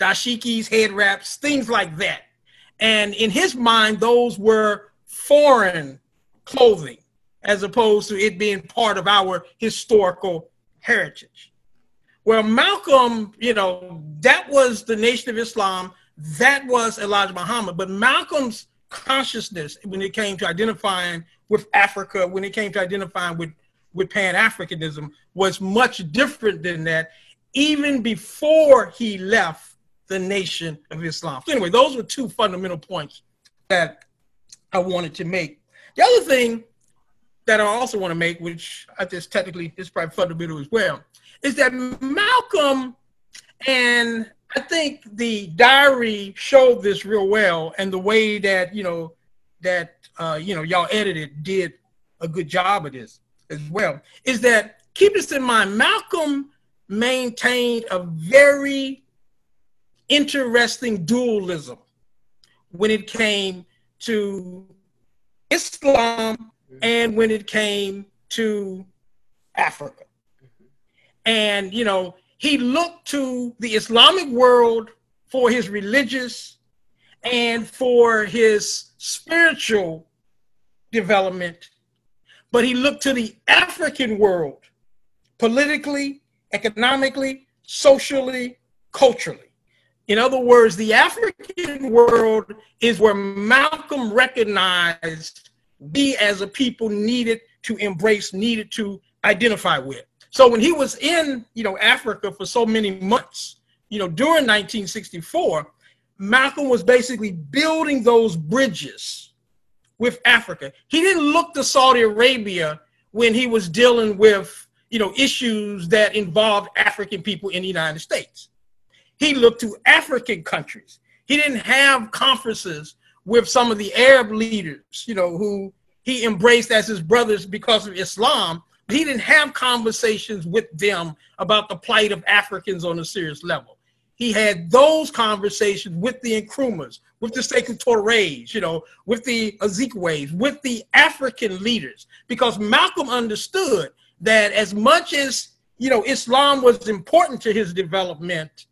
dashikis, head wraps, things like that. And in his mind, those were foreign clothing as opposed to it being part of our historical heritage. Well, Malcolm, you know, that was the Nation of Islam, that was Elijah Muhammad, but Malcolm's consciousness when it came to identifying with Africa, when it came to identifying with, with Pan Africanism, was much different than that, even before he left the Nation of Islam. So, anyway, those were two fundamental points that I wanted to make. The other thing that I also want to make, which I just technically is probably fundamental as well, is that Malcolm and I think the diary showed this real well, and the way that you know that uh, you know y'all edited did a good job of this as well. Is that keep this in mind? Malcolm maintained a very interesting dualism when it came to Islam and when it came to Africa. And you know, he looked to the Islamic world for his religious and for his spiritual development, but he looked to the African world politically, economically, socially, culturally. In other words, the African world is where Malcolm recognized we as a people needed to embrace, needed to identify with. So when he was in, you know, Africa for so many months, you know, during 1964, Malcolm was basically building those bridges with Africa. He didn't look to Saudi Arabia when he was dealing with, you know, issues that involved African people in the United States. He looked to African countries. He didn't have conferences with some of the Arab leaders, you know, who he embraced as his brothers because of Islam he didn't have conversations with them about the plight of Africans on a serious level. He had those conversations with the Nkrumahs, with the Sekou Touré's, you know, with the Azikiwe's, with the African leaders, because Malcolm understood that as much as you know Islam was important to his development,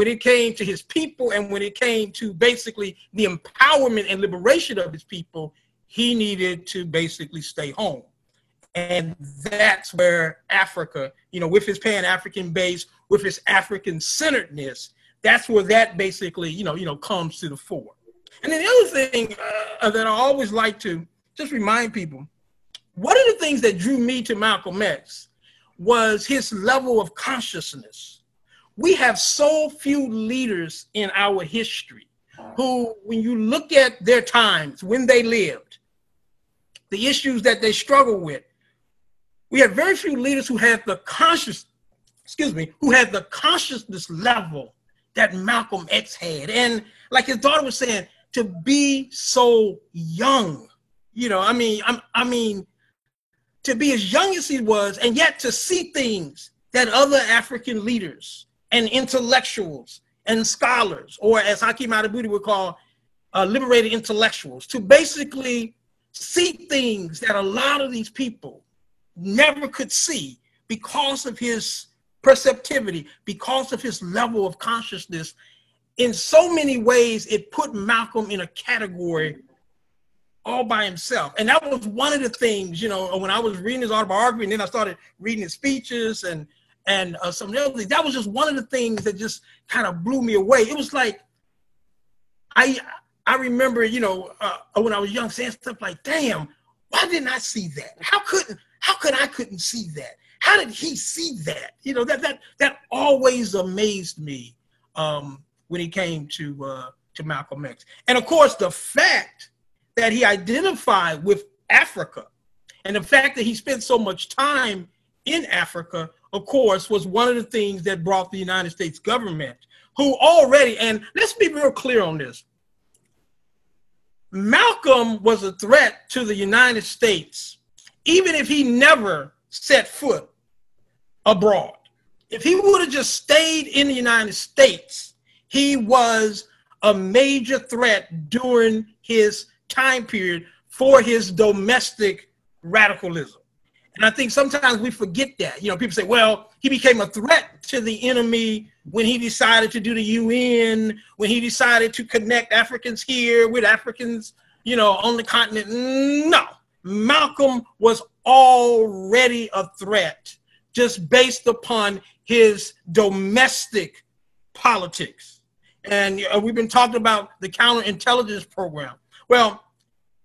when it came to his people and when it came to basically the empowerment and liberation of his people, he needed to basically stay home. And that's where Africa, you know, with his Pan African base, with his African centeredness, that's where that basically, you know, you know, comes to the fore. And then the other thing uh, that I always like to just remind people one of the things that drew me to Malcolm X was his level of consciousness. We have so few leaders in our history who, when you look at their times, when they lived, the issues that they struggle with, we have very few leaders who have the conscious, excuse me, who have the consciousness level that Malcolm X had. And like his daughter was saying, to be so young, you know, I mean, I'm, I mean, to be as young as he was, and yet to see things that other African leaders and intellectuals and scholars, or as Haki Madhubuti would call uh, liberated intellectuals, to basically see things that a lot of these people never could see because of his perceptivity, because of his level of consciousness. In so many ways, it put Malcolm in a category all by himself. And that was one of the things, you know, when I was reading his autobiography and then I started reading his speeches and and uh, some of the other things, that was just one of the things that just kind of blew me away. It was like, I I remember, you know, uh, when I was young, saying stuff like, "Damn, why didn't I see that? How couldn't how could I couldn't see that? How did he see that? You know, that that that always amazed me um, when he came to uh, to Malcolm X, and of course the fact that he identified with Africa, and the fact that he spent so much time in Africa, of course, was one of the things that brought the United States government, who already and let's be real clear on this. Malcolm was a threat to the United States even if he never set foot abroad. If he would have just stayed in the United States, he was a major threat during his time period for his domestic radicalism. And I think sometimes we forget that. You know, people say, well, he became a threat to the enemy when he decided to do the UN, when he decided to connect Africans here with Africans, you know, on the continent. No, Malcolm was already a threat just based upon his domestic politics. And uh, we've been talking about the counterintelligence program. Well,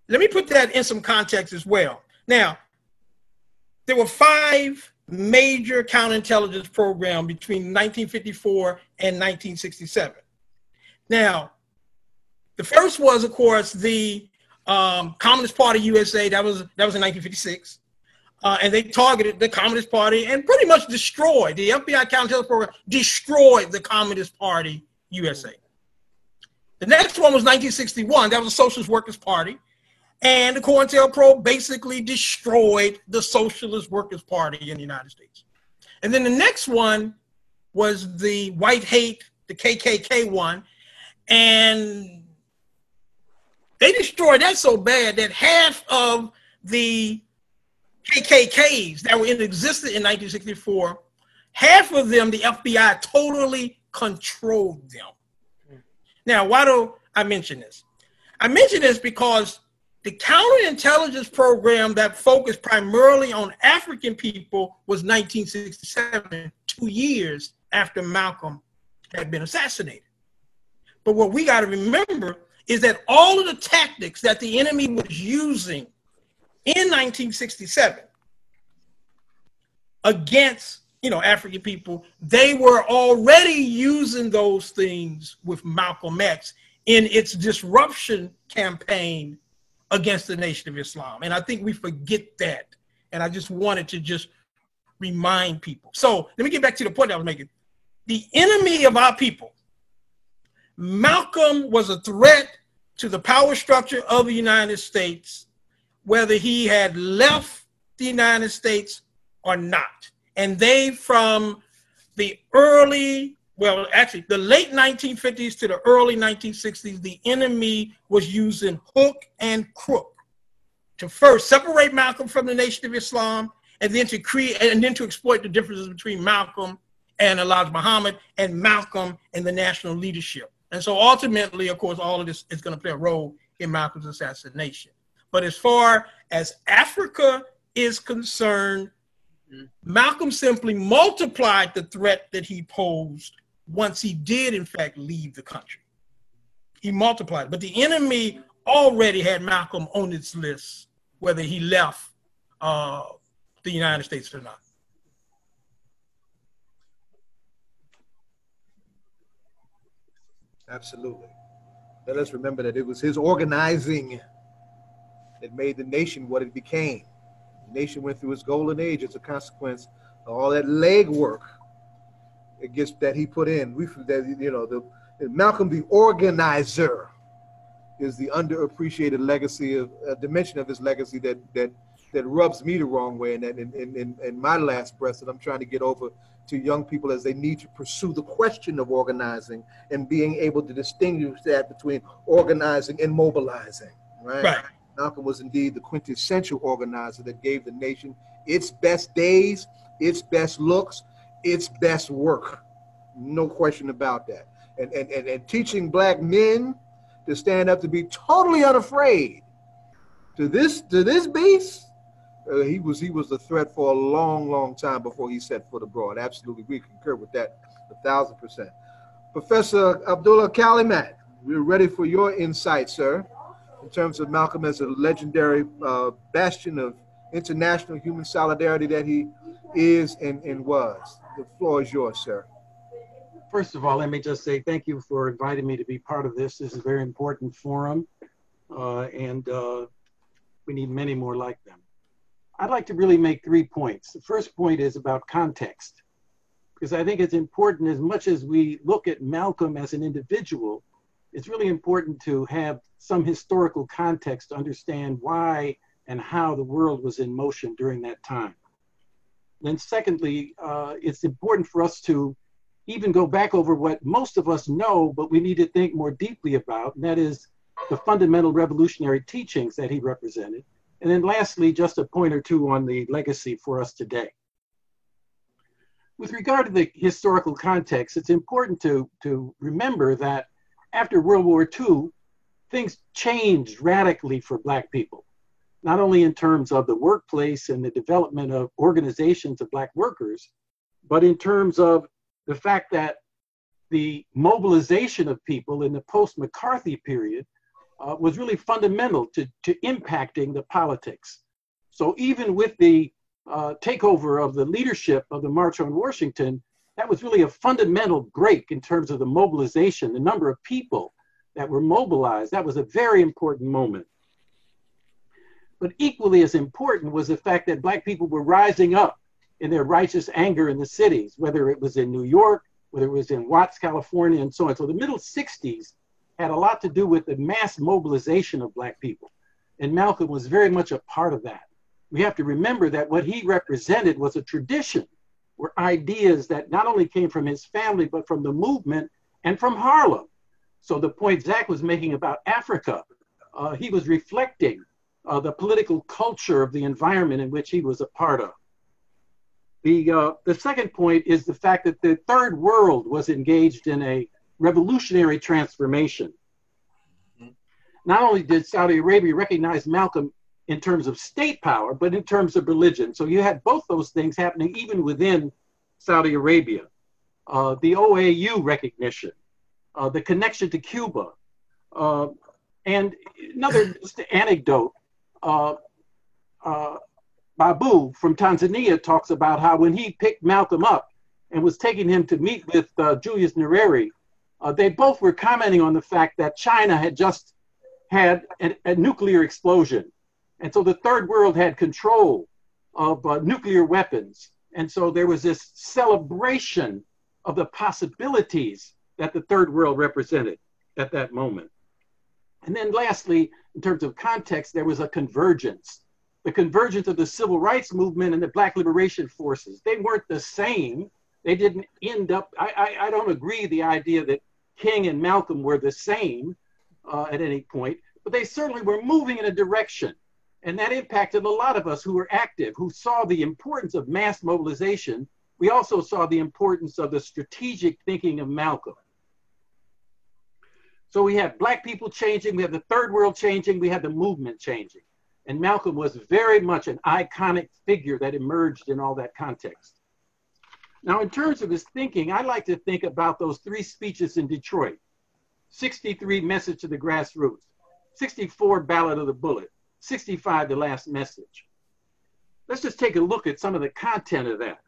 let me put that in some context as well. Now, there were five major counterintelligence programs between 1954 and 1967. Now, the first was, of course, the um, Communist Party USA. That was that was in 1956, uh, and they targeted the Communist Party and pretty much destroyed the FBI counterintelligence program. Destroyed the Communist Party USA. The next one was 1961. That was the Socialist Workers Party, and the COINTELPRO basically destroyed the Socialist Workers Party in the United States. And then the next one was the White Hate, the KKK one, and they destroyed that so bad that half of the KKKs that were in existence in 1964, half of them, the FBI totally controlled them. Hmm. Now, why do I mention this? I mention this because the counterintelligence program that focused primarily on African people was 1967, two years after Malcolm had been assassinated. But what we got to remember is that all of the tactics that the enemy was using in 1967 against you know African people, they were already using those things with Malcolm X in its disruption campaign against the Nation of Islam. And I think we forget that. And I just wanted to just remind people. So let me get back to the point I was making. The enemy of our people Malcolm was a threat to the power structure of the United States, whether he had left the United States or not. And they, from the early, well, actually, the late 1950s to the early 1960s, the enemy was using hook and crook to first separate Malcolm from the Nation of Islam, and then to create and then to exploit the differences between Malcolm and Elijah Muhammad and Malcolm and the national leadership. And so ultimately, of course, all of this is going to play a role in Malcolm's assassination. But as far as Africa is concerned, Malcolm simply multiplied the threat that he posed once he did, in fact, leave the country. He multiplied, but the enemy already had Malcolm on its list, whether he left uh, the United States or not. Absolutely. Let us remember that it was his organizing that made the nation what it became. The nation went through its golden age as a consequence of all that legwork gets that he put in. We that you know the Malcolm the organizer is the underappreciated legacy of a dimension of his legacy that that that rubs me the wrong way and that in, in, in, in my last breath that I'm trying to get over to young people as they need to pursue the question of organizing and being able to distinguish that between organizing and mobilizing. Right. Right. Malcolm was indeed the quintessential organizer that gave the nation its best days, its best looks, its best work. No question about that. And, and, and, and teaching black men to stand up to be totally unafraid to this to this beast uh, he was he was a threat for a long, long time before he set foot abroad. Absolutely, we concur with that a thousand percent. Professor Abdul Alkalimat, we're ready for your insight, sir, in terms of Malcolm as a legendary uh, bastion of international human solidarity that he is and, and was. The floor is yours, sir. First of all, let me just say thank you for inviting me to be part of this. This is a very important forum, uh, and uh, we need many more like them. I'd like to really make three points. The first point is about context, because I think it's important as much as we look at Malcolm as an individual, it's really important to have some historical context to understand why and how the world was in motion during that time. Then, secondly, uh, it's important for us to even go back over what most of us know, but we need to think more deeply about, and that is the fundamental revolutionary teachings that he represented and then lastly, just a point or two on the legacy for us today. With regard to the historical context, it's important to, to remember that after World War II, things changed radically for Black people, not only in terms of the workplace and the development of organizations of Black workers, but in terms of the fact that the mobilization of people in the post McCarthy period uh, was really fundamental to, to impacting the politics. So even with the uh, takeover of the leadership of the March on Washington, that was really a fundamental break in terms of the mobilization, the number of people that were mobilized. That was a very important moment. But equally as important was the fact that Black people were rising up in their righteous anger in the cities, whether it was in New York, whether it was in Watts, California, and so on. So the middle 60s had a lot to do with the mass mobilization of Black people. And Malcolm was very much a part of that. We have to remember that what he represented was a tradition, were ideas that not only came from his family, but from the movement and from Harlem. So the point Zak was making about Africa, uh, he was reflecting uh, the political culture of the environment in which he was a part of. The, uh, the second point is the fact that the third world was engaged in a revolutionary transformation. Not only did Saudi Arabia recognize Malcolm in terms of state power, but in terms of religion. So you had both those things happening even within Saudi Arabia. Uh, the OAU recognition, uh, the connection to Cuba, uh, and another anecdote. Uh, uh, Babu from Tanzania talks about how when he picked Malcolm up and was taking him to meet with uh, Julius Nyerere, uh, they both were commenting on the fact that China had just had a, a nuclear explosion. And so the third world had control of uh, nuclear weapons. And so there was this celebration of the possibilities that the third world represented at that moment. And then lastly, in terms of context, there was a convergence. The convergence of the civil rights movement and the black liberation forces. They weren't the same, they didn't end up, I, I, I don't agree the idea that King and Malcolm were the same uh, at any point, but they certainly were moving in a direction. And that impacted a lot of us who were active, who saw the importance of mass mobilization. We also saw the importance of the strategic thinking of Malcolm. So we have Black people changing, we have the third world changing, we have the movement changing. And Malcolm was very much an iconic figure that emerged in all that context. Now, in terms of his thinking, I like to think about those three speeches in Detroit 63 Message to the Grassroots, 64 Ballot or the Bullet, 65 The Last Message. let's just take a look at some of the content of that.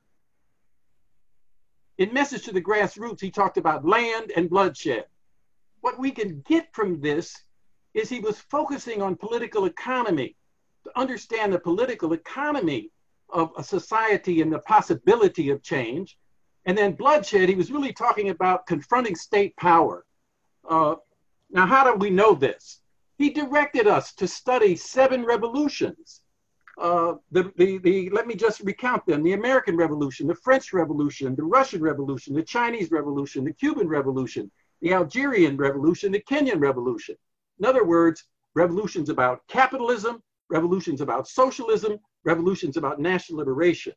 In Message to the Grassroots, he talked about land and bloodshed. What we can get from this is he was focusing on political economy, to understand the political economy of a society and the possibility of change. And then bloodshed, he was really talking about confronting state power. Uh, now, how do we know this? He directed us to study seven revolutions. Uh, the, the, the, let me just recount them the American Revolution, the French Revolution, the Russian Revolution, the Chinese Revolution, the Cuban Revolution, the Algerian Revolution, the Kenyan Revolution. In other words, revolutions about capitalism, revolutions about socialism, revolutions about national liberation.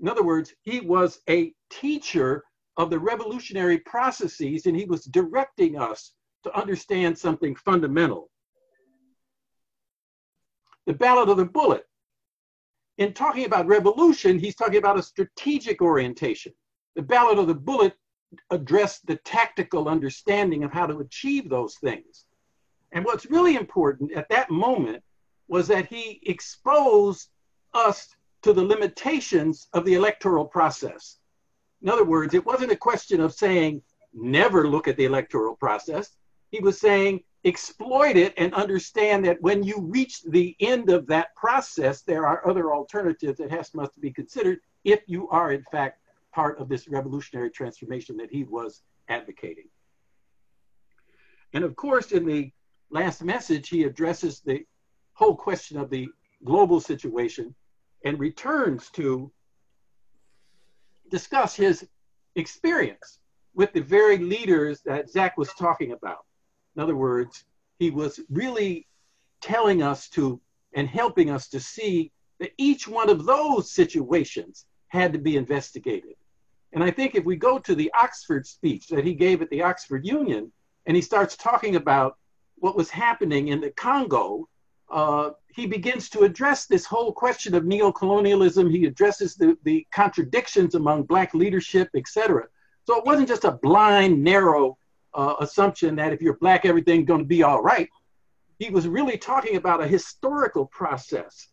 In other words, he was a teacher of the revolutionary processes and he was directing us to understand something fundamental. The Ballot or the Bullet. In talking about revolution, he's talking about a strategic orientation. The Ballot or the Bullet addressed the tactical understanding of how to achieve those things. And what's really important at that moment was that he exposed us to the limitations of the electoral process. In other words, it wasn't a question of saying, never look at the electoral process. He was saying, exploit it and understand that when you reach the end of that process, there are other alternatives that has must be considered if you are in fact part of this revolutionary transformation that he was advocating. And of course, in the last message, he addresses the whole question of the global situation and returns to discuss his experience with the very leaders that Zak was talking about. In other words, he was really telling us to and helping us to see that each one of those situations had to be investigated. And I think if we go to the Oxford speech that he gave at the Oxford Union, and he starts talking about what was happening in the Congo, uh, he begins to address this whole question of neocolonialism. He addresses the, the contradictions among Black leadership, etc. So it wasn't just a blind, narrow uh, assumption that if you're black, everything's going to be all right. He was really talking about a historical process.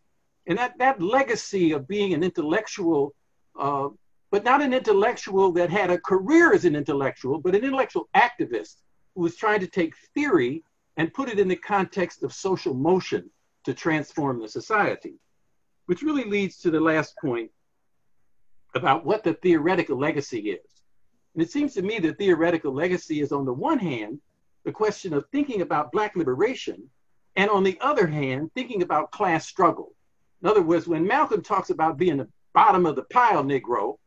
And that, that legacy of being an intellectual, uh, but not an intellectual that had a career as an intellectual, but an intellectual activist who was trying to take theory and put it in the context of social motion to transform the society. Which really leads to the last point about what the theoretical legacy is. And it seems to me that theoretical legacy is, on the one hand, the question of thinking about Black liberation, and on the other hand, thinking about class struggle. In other words, when Malcolm talks about being the bottom of the pile Negro,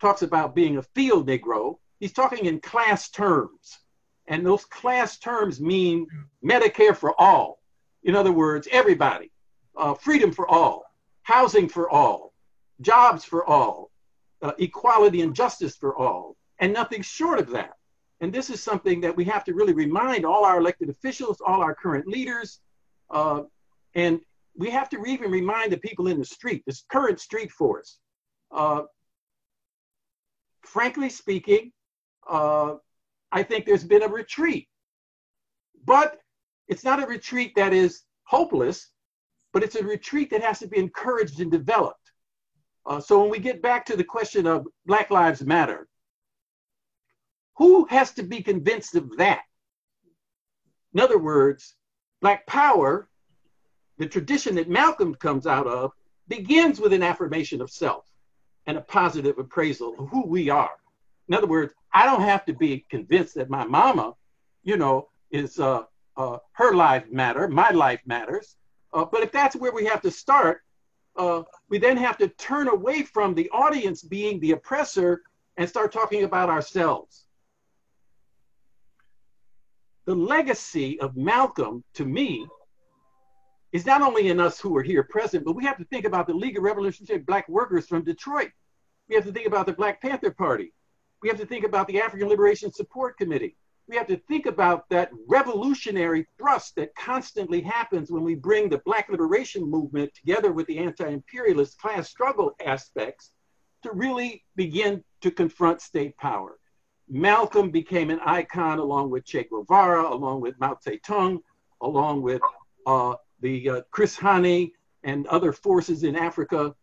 talks about being a field Negro, he's talking in class terms. And those class terms mean Medicare for all. In other words, everybody, uh, freedom for all, housing for all, jobs for all, uh, equality and justice for all, and nothing short of that. And this is something that we have to really remind all our elected officials, all our current leaders, uh, and we have to even remind the people in the street, this current street force. Uh, frankly speaking, uh, I think there's been a retreat. But it's not a retreat that is hopeless, but it's a retreat that has to be encouraged and developed. Uh, so when we get back to the question of Black Lives Matter, who has to be convinced of that? In other words, Black Power, the tradition that Malcolm comes out of, begins with an affirmation of self and a positive appraisal of who we are. In other words, I don't have to be convinced that my mama, you know, is uh, uh, her life matter, my life matters. Uh, but if that's where we have to start, uh, we then have to turn away from the audience being the oppressor and start talking about ourselves the legacy of Malcolm to me is not only in us who are here present, but we have to think about the League of Revolutionary Black Workers from Detroit. We have to think about the Black Panther Party. We have to think about the African Liberation Support Committee. We have to think about that revolutionary thrust that constantly happens when we bring the Black liberation movement together with the anti imperialist class struggle aspects to really begin to confront state power. Malcolm became an icon along with Che Guevara, along with Mao Zedong, along with uh, the uh, Chris Hani and other forces in Africa.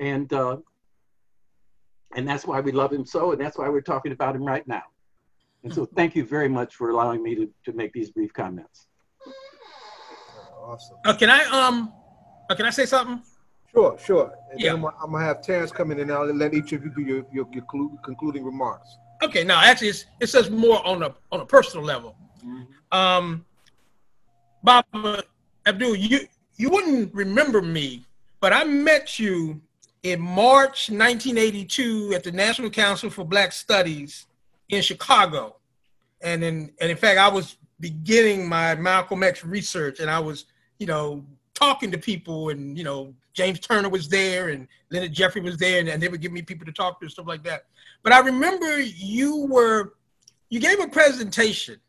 and uh, and that's why we love him so, and that's why we're talking about him right now. And so, thank you very much for allowing me to, to make these brief comments. Awesome. Uh, can I um, uh, can I say something? Sure, sure. And Yeah. I'm, gonna- I'm gonna have Torrence come in and I'll let each of you do your, your, your clu- concluding remarks. Okay, Now, actually, it's, it says more on a on a personal level. Um, Bob Abdul, you you wouldn't remember me, but I met you in March 1982 at the National Council for Black Studies in Chicago, and in and in fact, I was beginning my Malcolm X research, and I was you know talking to people, and you know James Turner was there, and Leonard Jeffries was there, and, and they would give me people to talk to and stuff like that. But I remember you were you gave a presentation,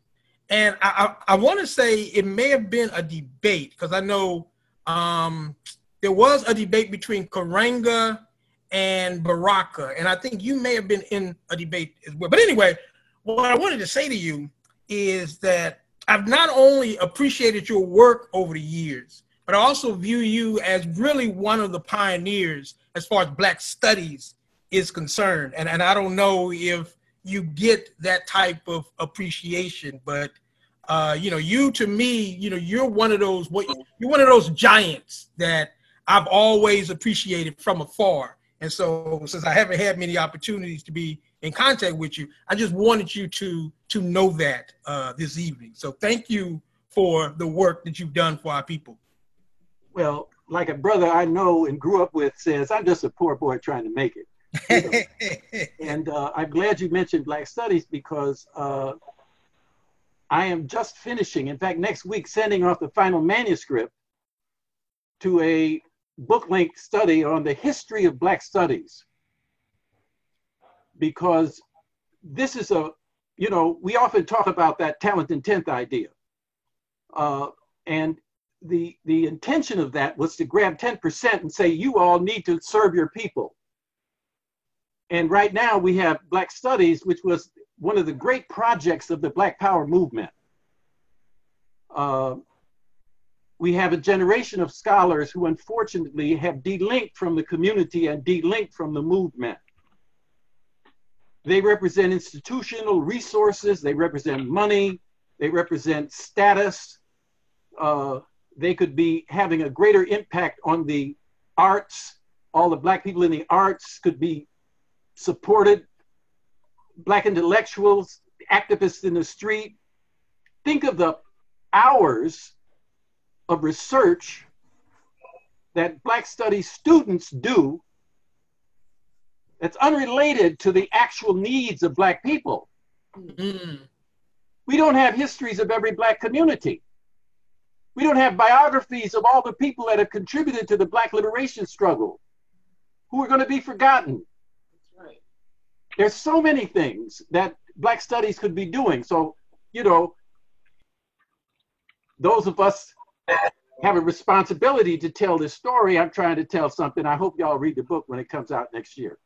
and I I, I want to say it may have been a debate because I know um, there was a debate between Karenga and Baraka, and I think you may have been in a debate as well. But anyway, what I wanted to say to you is that I've not only appreciated your work over the years, but I also view you as really one of the pioneers as far as Black studies is concerned. And, and I don't know if you get that type of appreciation, but uh, you know, you to me, you know, you're one of those what you're one of those giants that I've always appreciated from afar. And so since I haven't had many opportunities to be in contact with you, I just wanted you to to know that uh, this evening. So thank you for the work that you've done for our people. Well, like a brother I know and grew up with says, I'm just a poor boy trying to make it. And uh, I'm glad you mentioned Black Studies because uh, I am just finishing, in fact, next week, sending off the final manuscript to a book length study on the history of Black Studies. Because this is a, you know, we often talk about that Talented Tenth idea. Uh, and the, the intention of that was to grab 10% and say, you all need to serve your people. And right now we have Black Studies, which was one of the great projects of the Black Power movement. Uh, we have a generation of scholars who unfortunately have delinked from the community and delinked from the movement. They represent institutional resources, they represent money, they represent status. Uh, they could be having a greater impact on the arts. All the Black people in the arts could be supported black intellectuals, activists in the street. Think of the hours of research that Black Studies students do that's unrelated to the actual needs of Black people. Mm. We don't have histories of every Black community. We don't have biographies of all the people that have contributed to the Black liberation struggle who are going to be forgotten. Right. there's so many things that black studies could be doing so you know those of us have a responsibility to tell this story i'm trying to tell something i hope y'all read the book when it comes out next year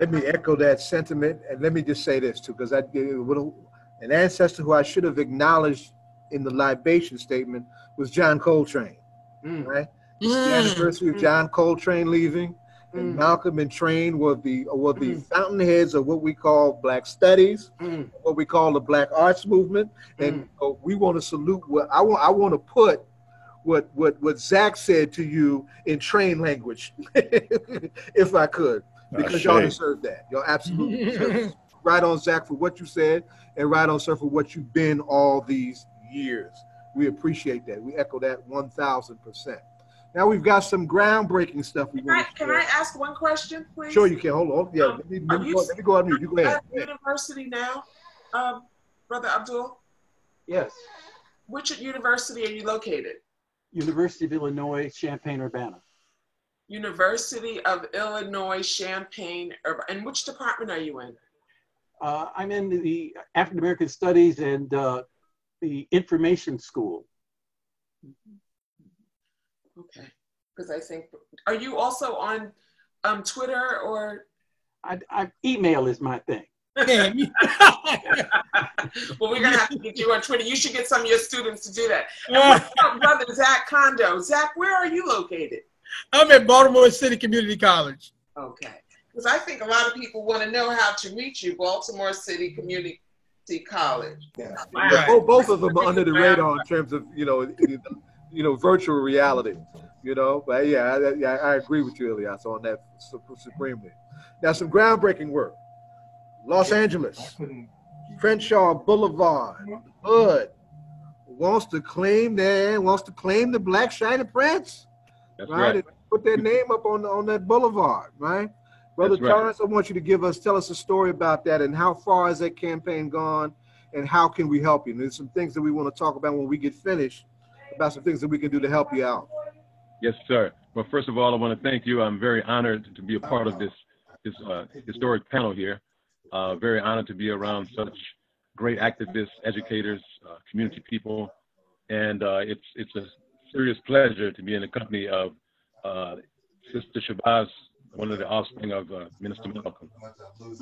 Let me echo that sentiment, and let me just say this too, because I did a little, an ancestor who I should have acknowledged in the libation statement was John Coltrane, Mm, right? It's the Mm. anniversary of John Coltrane leaving, and Mm. Malcolm and Train were the were the Mm. fountainheads of what we call Black Studies, mm, what we call the Black Arts Movement, and uh, we want to salute what I want. I want to put what what what Zak said to you in Train language, [laughs] if I could, because y'all Ashe. deserve that. Y'all absolutely [laughs] deserve it. Right on, Zak, for what you said, and right on, sir, for what you've been all these years. We appreciate that. We echo that 1,000%. Now we've got some groundbreaking stuff we Can I, want to can I ask one question, please? Sure, you can. Hold on. Yeah, Um, let, me, let, me go, let me go on mute. You go ahead. At university now, um, Brother Abdul? yes Which university are you located? university of illinois champaign urbana University of Illinois Champaign, Urbana. and which department are you in? uh, i'm in the african american studies and uh, the information school Okay, because I think, are you also on um, Twitter or? I, I, email is my thing Yeah, [laughs] well, we're gonna have to get you on Twitter. You should get some of your students to do that. And what [laughs] about brother Zak Kondo? Zak, where are you located? I'm at Baltimore City Community College. Okay. Because I think a lot of people want to know how to reach you, Baltimore City Community College. Yeah. Right. Yeah, both, both of them are under the radar in terms of you know, you know, virtual reality. You know, but yeah, I, yeah, I agree with you, Elias, on that su- supremely. Now, some groundbreaking work. Los Angeles, Crenshaw Boulevard, Hood wants to claim that wants to claim the Black Shining Prince, That's right? right. Put their name up on on that boulevard, right? Brother That's right. I want you to give us tell us a story about that and how far has that campaign gone, and how can we help you? And there's some things that we want to talk about when we get finished about some things that we can do to help you out. Yes, sir. Well, first of all, I want to thank you. I'm very honored to be a part of this this uh, historic panel here. Uh, very honored to be around such great activists, educators, uh, community people, and uh, it's it's a serious pleasure to be in the company of uh, Sister Shabazz, one of the offspring of uh, Minister Malcolm.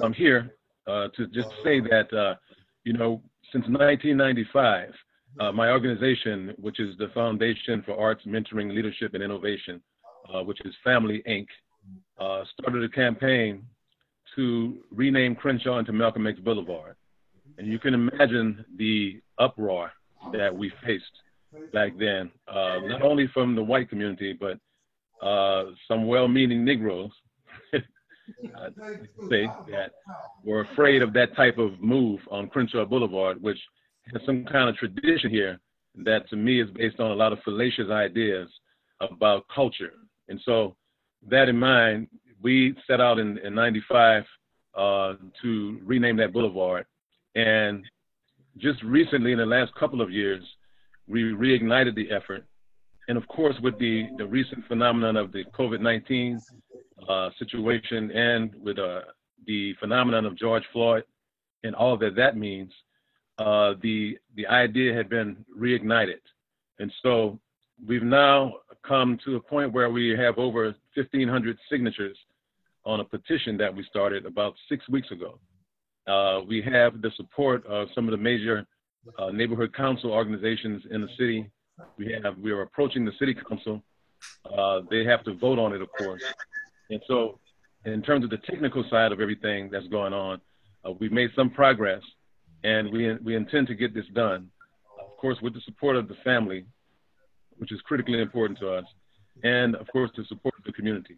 I'm here to just say that you know since 1995. Uh, my organization, which is the Foundation for Arts, Mentoring, Leadership, and Innovation, uh, which is Family Inc., uh, started a campaign to rename Crenshaw into Malcolm X Boulevard. And you can imagine the uproar that we faced back then, uh, not only from the white community, but uh, some well-meaning Negroes, [laughs] I'd say, that were afraid of that type of move on Crenshaw Boulevard, which has some kind of tradition here that to me is based on a lot of fallacious ideas about culture. And so, that in mind, we set out in, in 95 uh, to rename that boulevard. And just recently, in the last couple of years, we reignited the effort. And of course, with the, the recent phenomenon of the COVID 19 uh, situation and with uh, the phenomenon of George Floyd and all that that means, uh, the the idea had been reignited, and so we've now come to a point where we have over 1,500 signatures on a petition that we started about six weeks ago. Uh, we have the support of some of the major uh, neighborhood council organizations in the city. We have we are approaching the city council. Uh, they have to vote on it, of course, and so in terms of the technical side of everything that's going on, uh, we've made some progress and we we intend to get this done, of course, with the support of the family, which is critically important to us, and of course to support of the community.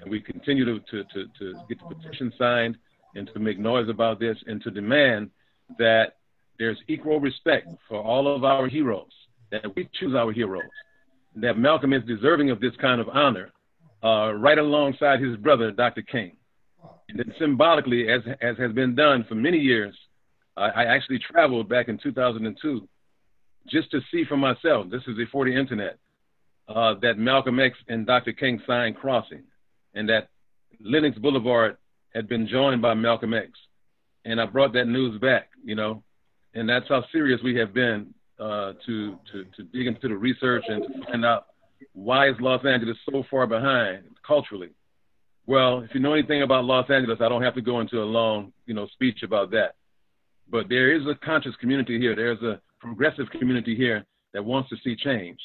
And we continue to to to, to get the petition signed and to make noise about this and to demand that there's equal respect for all of our heroes, that we choose our heroes, that Malcolm is deserving of this kind of honor, uh, right alongside his brother, Dr. King. And then symbolically, as, as has been done for many years, I, actually traveled back in 2002 just to see for myself, this is before the internet, uh, that Malcolm X and Dr. King signed crossing and that Lenox Boulevard had been joined by Malcolm X. And I brought that news back, you know, and that's how serious we have been uh, to, to, to dig into the research and to find out why is Los Angeles so far behind culturally. Well, if you know anything about Los Angeles, I don't have to go into a long, you know, speech about that. But there is a conscious community here. There's a progressive community here that wants to see change.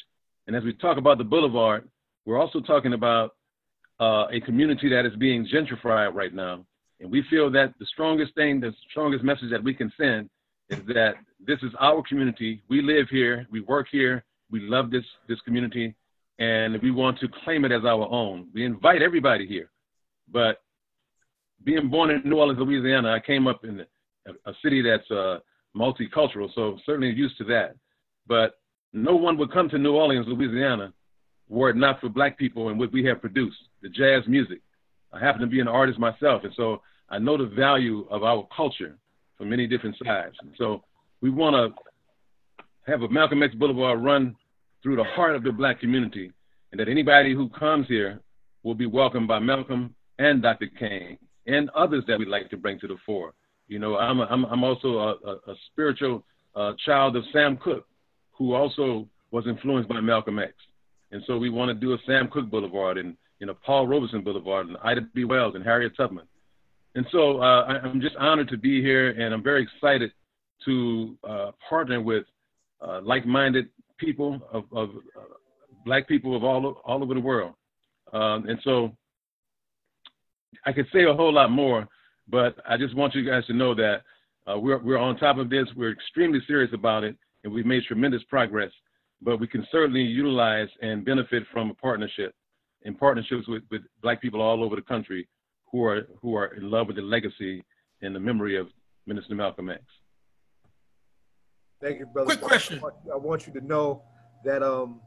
And as we talk about the boulevard, we're also talking about uh, a community that is being gentrified right now. And we feel that the strongest thing, the strongest message that we can send is that this is our community. We live here, we work here, we love this this community, and we want to claim it as our own. We invite everybody here. But being born in New Orleans, Louisiana, I came up in a, city that's uh, multicultural, so certainly used to that. But no one would come to New Orleans, Louisiana, were it not for Black people and what we have produced, the jazz music. I happen to be an artist myself, and so I know the value of our culture from many different sides. And so we want to have a Malcolm X Boulevard run through the heart of the Black community, and that anybody who comes here will be welcomed by Malcolm and Dr. King and others that we'd like to bring to the fore. You know, I'm, a, I'm, I'm also a, a, a spiritual uh, child of Sam Cooke, who also was influenced by Malcolm X. And so we want to do a Sam Cooke Boulevard and, you know, Paul Robeson Boulevard and Ida B. Wells and Harriet Tubman. And so uh, I, I'm just honored to be here and I'm very excited to uh, partner with uh, like-minded people of, of uh, black people of all, all over the world Um, and so I could say a whole lot more, but I just want you guys to know that uh, we're, we're on top of this. We're extremely serious about it, and we've made tremendous progress. But we can certainly utilize and benefit from a partnership in partnerships with, with Black people all over the country who are who are in love with the legacy and the memory of Minister Malcolm X. Thank you, brother. Quick question. I want, I want you to know that um,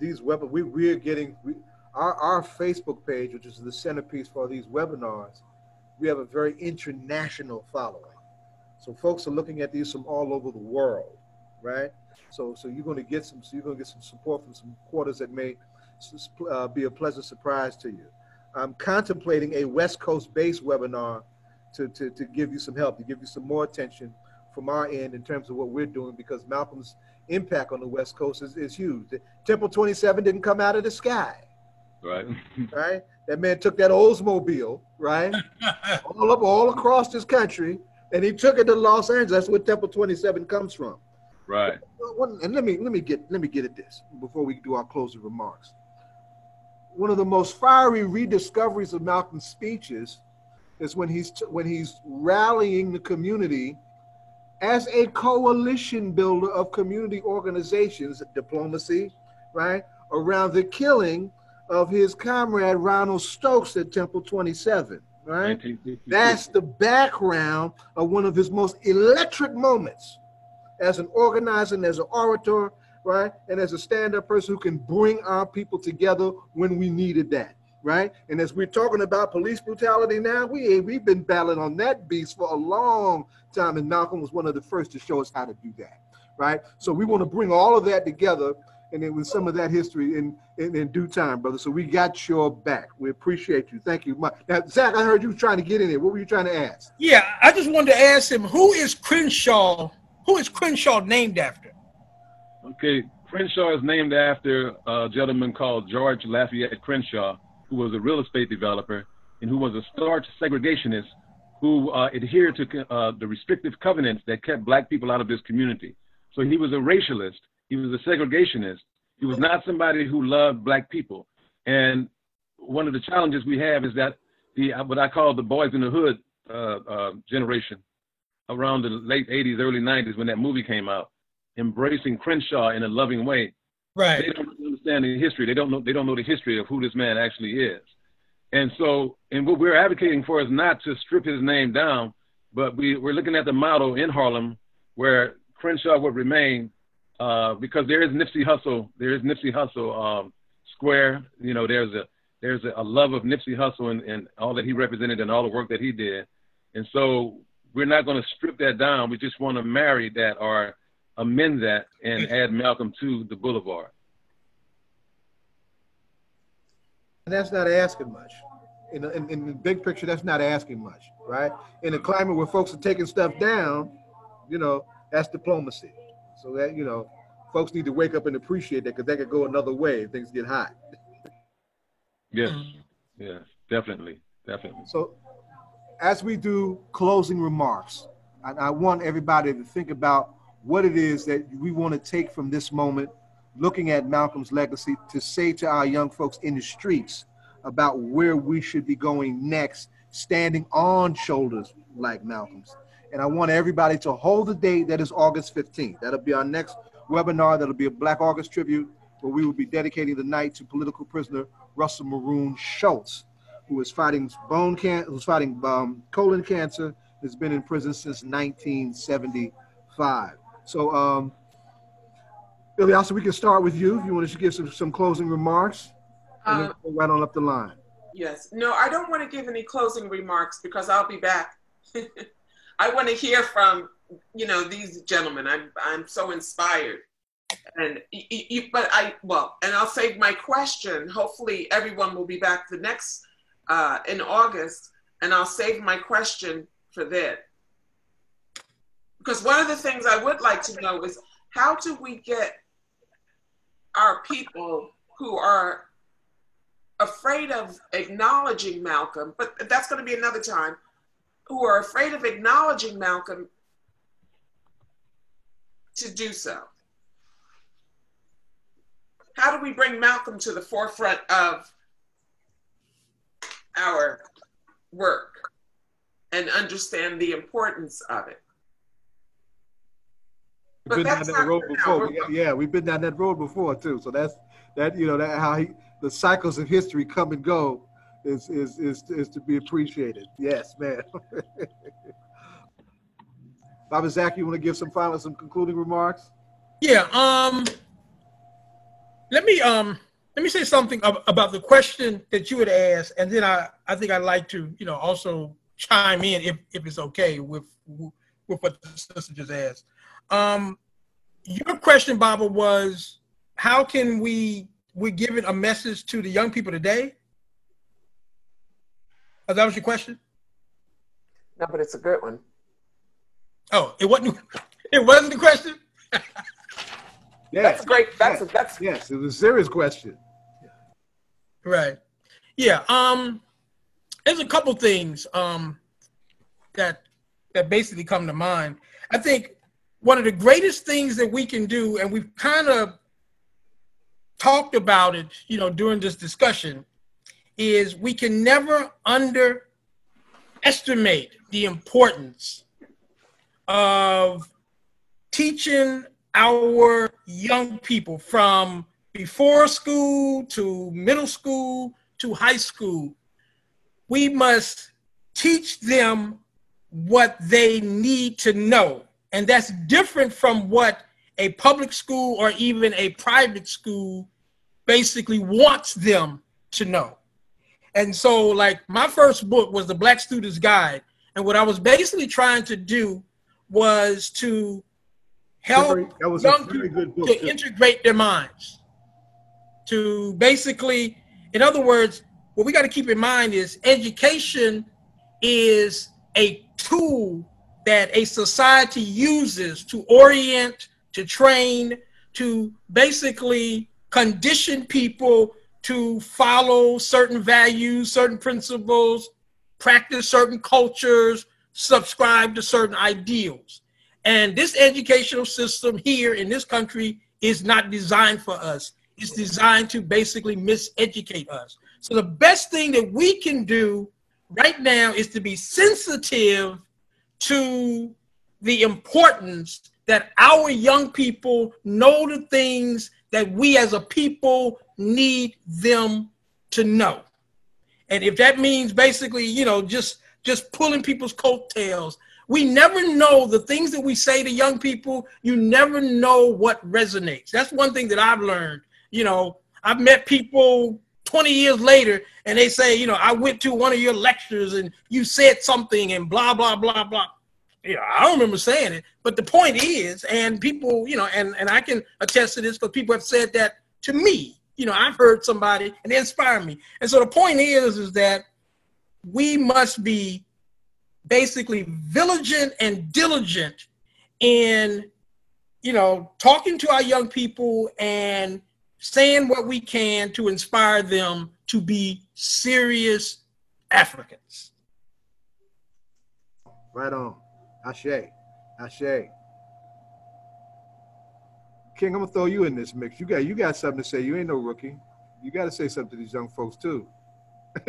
these web we we're getting we, our our Facebook page, which is the centerpiece for these webinars. We have a very international following. So folks are looking at these from all over the world, right? So so you're going to get some so you're going to get some support from some quarters that may uh, be a pleasant surprise to you. I'm contemplating a West Coast based webinar to, to, to give you some help, to give you some more attention from our end in terms of what we're doing because Malcolm's impact on the West Coast is, is huge. Temple 27 didn't come out of the sky. Right. right? That man took that Oldsmobile, right? [laughs] all up all across this country, and he took it to Los Angeles. That's where Temple 27 comes from. Right. And let me let me get let me get at this before we do our closing remarks. One of the most fiery rediscoveries of Malcolm's speeches is when he's when he's rallying the community as a coalition builder of community organizations, diplomacy, right, around the killing of his comrade Ronald Stokes at Temple 27, right? That's the background of one of his most electric moments as an organizer and as an orator, right? And as a stand-up person who can bring our people together when we needed that, right? And as we're talking about police brutality now, we we've been battling on that beast for a long time, and Malcolm was one of the first to show us how to do that, right? So we want to bring all of that together, and then with some of that history in, in, in due time, brother. So we got your back. We appreciate you. Thank you. Now, Zak, I heard you trying to get in there. What were you trying to ask? Yeah, I just wanted to ask him who is Crenshaw? Who is Crenshaw named after? Okay, Crenshaw is named after a gentleman called George Lafayette Crenshaw, who was a real estate developer and who was a staunch segregationist who uh, adhered to uh, the restrictive covenants that kept black people out of this community. So he was a racialist. He was a segregationist. He was not somebody who loved black people. And one of the challenges we have is that the what I call the boys in the hood uh, uh generation around the late 80s, early 90s when that movie came out, embracing Crenshaw in a loving way. Right. They don't understand the history. They don't know. They don't know the history of who this man actually is. And so, and what we're advocating for is not to strip his name down, but we, we're looking at the model in Harlem where Crenshaw would remain uh, because there is Nipsey Hussle. There is Nipsey Hussle um, Square. You know, there's a there's a, a love of Nipsey Hussle and, and all that he represented and all the work that he did. And so we're not going to strip that down. We just want to marry that or amend that and add Malcolm to the boulevard. And that's not asking much. In, in, in, the big picture, that's not asking much, right? In a climate where folks are taking stuff down, you know, that's diplomacy. So that, you know, folks need to wake up and appreciate that because that could go another way if things get hot. yes, mm-hmm. yes, definitely, definitely. So as we do closing remarks, I, I want everybody to think about what it is that we want to take from this moment, looking at Malcolm's legacy, to say to our young folks in the streets about where we should be going next, standing on shoulders like Malcolm's. And I want everybody to hold the date that is August 15th. That'll be our next webinar. That'll be a Black August tribute where we will be dedicating the night to political prisoner Russell Maroon Shoats who is fighting bone can who's fighting um, colon cancer, has been in prison since 1975. So, um, Ilyasah, we can start with you. If you want to give some, some closing remarks, and um, right on up the line. Yes. No, I don't want to give any closing remarks because I'll be back. [laughs] I want to hear from you know these gentlemen. I'm I'm so inspired, and but I well, and I'll save my question. Hopefully, everyone will be back the next uh, in August, and I'll save my question for that. Because one of the things I would like to know is how do we get our people who are afraid of acknowledging Malcolm, but that's going to be another time, who are afraid of acknowledging Malcolm to do so. How do we bring Malcolm to the forefront of our work and understand the importance of it? We've been down that road before. We, yeah, we've been down that road before too. So that's that. You know that how he, the cycles of history come and go, is is is is to be appreciated. Yes, man. [laughs] Baba Zak, you want to give some final some concluding remarks? Yeah. Um. Let me um. Let me say something about the question that you had asked, and then I I think I'd like to you know also chime in if if it's okay with with what the sister just asked. Um, your question, Baba, was how can we we give it a message to the young people today? Oh, that was your question. No, but it's a good one. Oh, it wasn't. [laughs] It wasn't the question. [laughs] Yes. That's great. That's yes, that's yes. It was a serious question. Right. Yeah. Um, there's a couple things um that that basically come to mind. I think one of the greatest things that we can do, and we've kind of talked about it, you know, during this discussion, is we can never underestimate the importance of teaching our young people from before school to middle school to high school. We must teach them what they need to know. And that's different from what a public school or even a private school basically wants them to know. And so, like, my first book was The Black Student's Guide. And what I was basically trying to do was to help was young people good book. to integrate their minds. To basically, in other words, what we got to keep in mind is education is a tool that a society uses to orient, to train, to basically condition people to follow certain values, certain principles, practice certain cultures, subscribe to certain ideals. And this educational system here in this country is not designed for us. It's designed to basically miseducate us. So the best thing that we can do right now is to be sensitive to the importance that our young people know the things that we as a people need them to know. And if that means basically, you know, just just pulling people's coattails, we never know the things that we say to young people, you never know what resonates. That's one thing that I've learned. You know, I've met people 20 years later and they say, you know, I went to one of your lectures and you said something and blah, blah, blah, blah. Yeah, I don't remember saying it. But the point is, and people, you know, and, and I can attest to this because people have said that to me. You know, I've heard somebody and they inspire me. And so the point is, is that we must be basically vigilant and diligent in, you know, talking to our young people and saying what we can to inspire them to be serious Africans. Right on. Ashe. Ashe. King, I'm gonna throw you in this mix. You got you got something to say. You ain't no rookie. You got to say something to these young folks too. [laughs]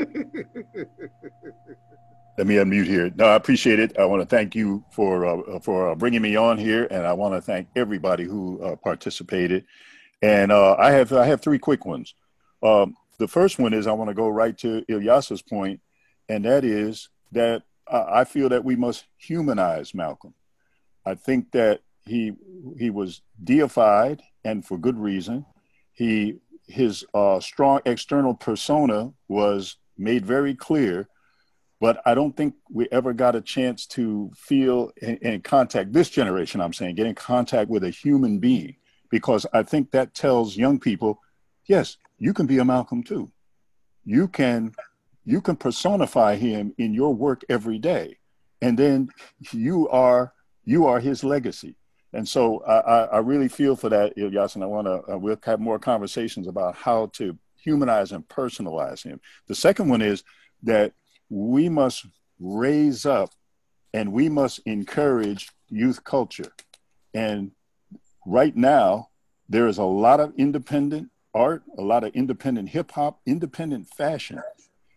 Let me unmute here. No, I appreciate it. I want to thank you for uh, for uh, bringing me on here, and I want to thank everybody who uh, participated. And uh, I have I have three quick ones. Um, the first one is I want to go right to Ilyasah's point, and that is that I feel that we must humanize Malcolm. I think that he he was deified, and for good reason. He his uh, strong external persona was made very clear but I don't think we ever got a chance to feel in, in, contact, this generation, I'm saying, get in contact with a human being, because I think that tells young people, yes, you can be a Malcolm too. You can, you can personify him in your work every day. And then you are, you are his legacy. And so I, I really feel for that, Ilyas, and I want to, uh, we'll have more conversations about how to humanize and personalize him. The second one is that we must raise up and we must encourage youth culture. And right now, there is a lot of independent art, a lot of independent hip hop, independent fashion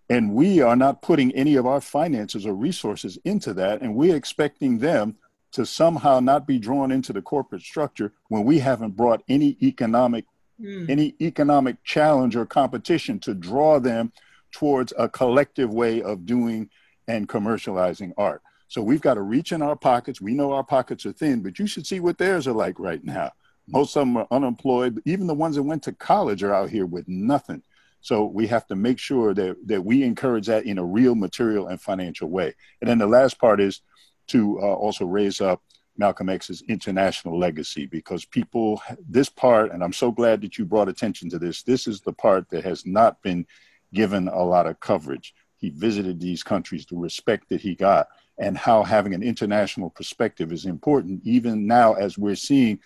And we are not putting any of our finances or resources into that. And we're expecting them to somehow not be drawn into the corporate structure when we haven't brought any economic mm. any economic challenge or competition to draw them towards a collective way of doing and commercializing art. So we've got to reach in our pockets. We know our pockets are thin, but you should see what theirs are like right now. Most of them are unemployed. Even the ones that went to college are out here with nothing. So we have to make sure that, that we encourage that in a real material and financial way. And then the last part is to uh, also raise up Malcolm X's international legacy because people, this part, and I'm so glad that you brought attention to this, this is the part that has not been given a lot of coverage. He visited these countries, the respect that he got, and how having an international perspective is important, even now as we're seeing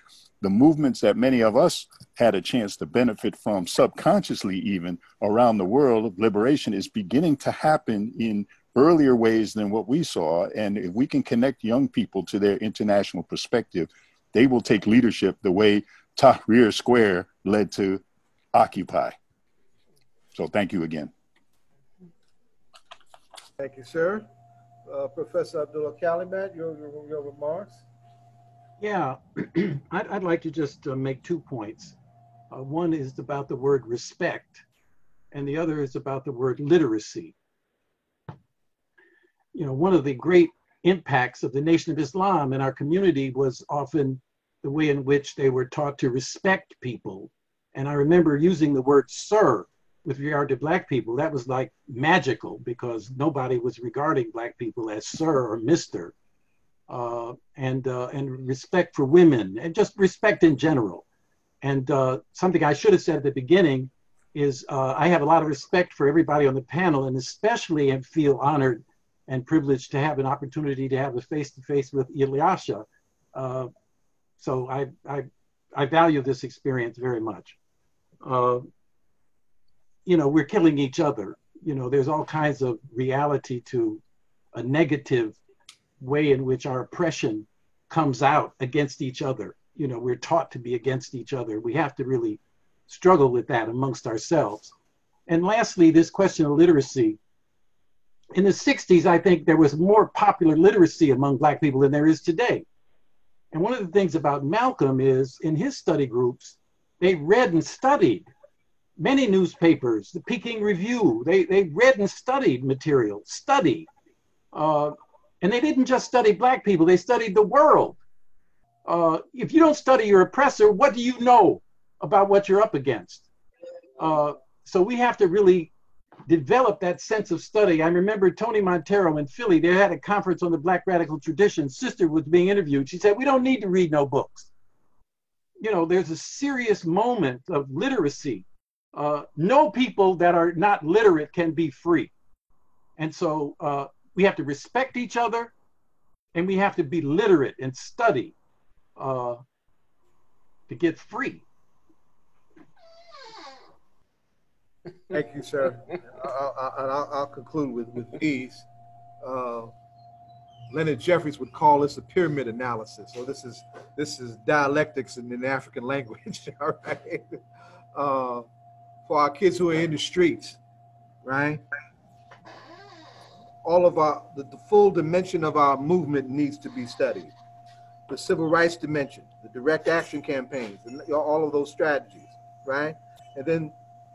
the movements that many of us had a chance to benefit from subconsciously, even around the world of liberation, is beginning to happen in earlier ways than what we saw. And if we can connect young people to their international perspective, they will take leadership the way Tahrir Square led to Occupy. So thank you again. Thank you, sir. Uh, Professor Abdul Alkalimat, your, your, your remarks? Yeah, [clears throat] I'd, I'd, like to just uh, make two points. Uh, one is about the word respect, and the other is about the word literacy you know, one of the great impacts of the Nation of Islam in our community was often the way in which they were taught to respect people. And I remember using the word sir with regard to black people. That was like magical because nobody was regarding black people as sir or mister. Uh, and uh, and respect for women and just respect in general. And uh, something I should have said at the beginning is uh, I have a lot of respect for everybody on the panel, and especially and feel honored and privileged to have an opportunity to have a face-to-face with Ilyasah. Uh, so I, I, I, value this experience very much. Uh, you know, we're killing each other. You know, there's all kinds of reality to a negative way in which our oppression comes out against each other. You know, we're taught to be against each other. We have to really struggle with that amongst ourselves. And lastly, this question of literacy in the 60s, I think there was more popular literacy among Black people than there is today. And one of the things about Malcolm is in his study groups, they read and studied many newspapers, the Peking Review, they, they read and studied material, studied. Uh, and they didn't just study Black people, they studied the world. Uh, if you don't study your oppressor, what do you know about what you're up against? Uh, so we have to really develop that sense of study. I remember Tony Monteiro in Philly, they had a conference on the Black radical tradition. Sister was being interviewed. She said, We don't need to read no books. You know, there's a serious moment of literacy. Uh, no people that are not literate can be free. And so uh, we have to respect each other and we have to be literate and study uh, to get free. Thank you, sir. I'll, I'll, I'll, conclude with, with these. Uh, Leonard Jeffries would call this a pyramid analysis. So this is this is dialectics in the African [laughs] language, all right? Uh, for our kids who are in the streets, right? All of our the, the full dimension of our movement needs to be studied. The civil rights dimension, the direct action campaigns, and all of those strategies, right? And then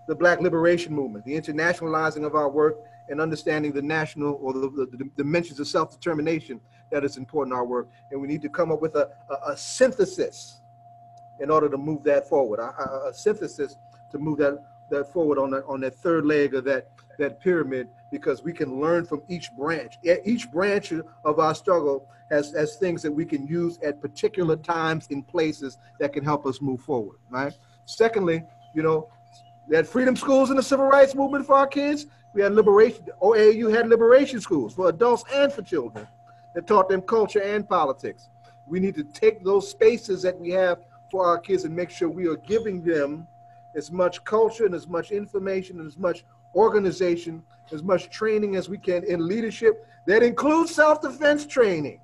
the Black Liberation Movement, the internationalizing of our work and understanding the national or the, the, the dimensions of self-determination that is important in our work. And we need to come up with a, a, a synthesis in order to move that forward, a, a, synthesis to move that, that forward on that, on that third leg of that, that pyramid, because we can learn from each branch. Each branch of our struggle has, has things that we can use at particular times in places that can help us move forward, right? Secondly, you know, we had freedom schools in the civil rights movement for our kids. We had liberation, OAU had liberation schools for adults and for children that taught them culture and politics. We need to take those spaces that we have for our kids and make sure we are giving them as much culture and as much information and as much organization, as much training as we can in leadership that includes self-defense training.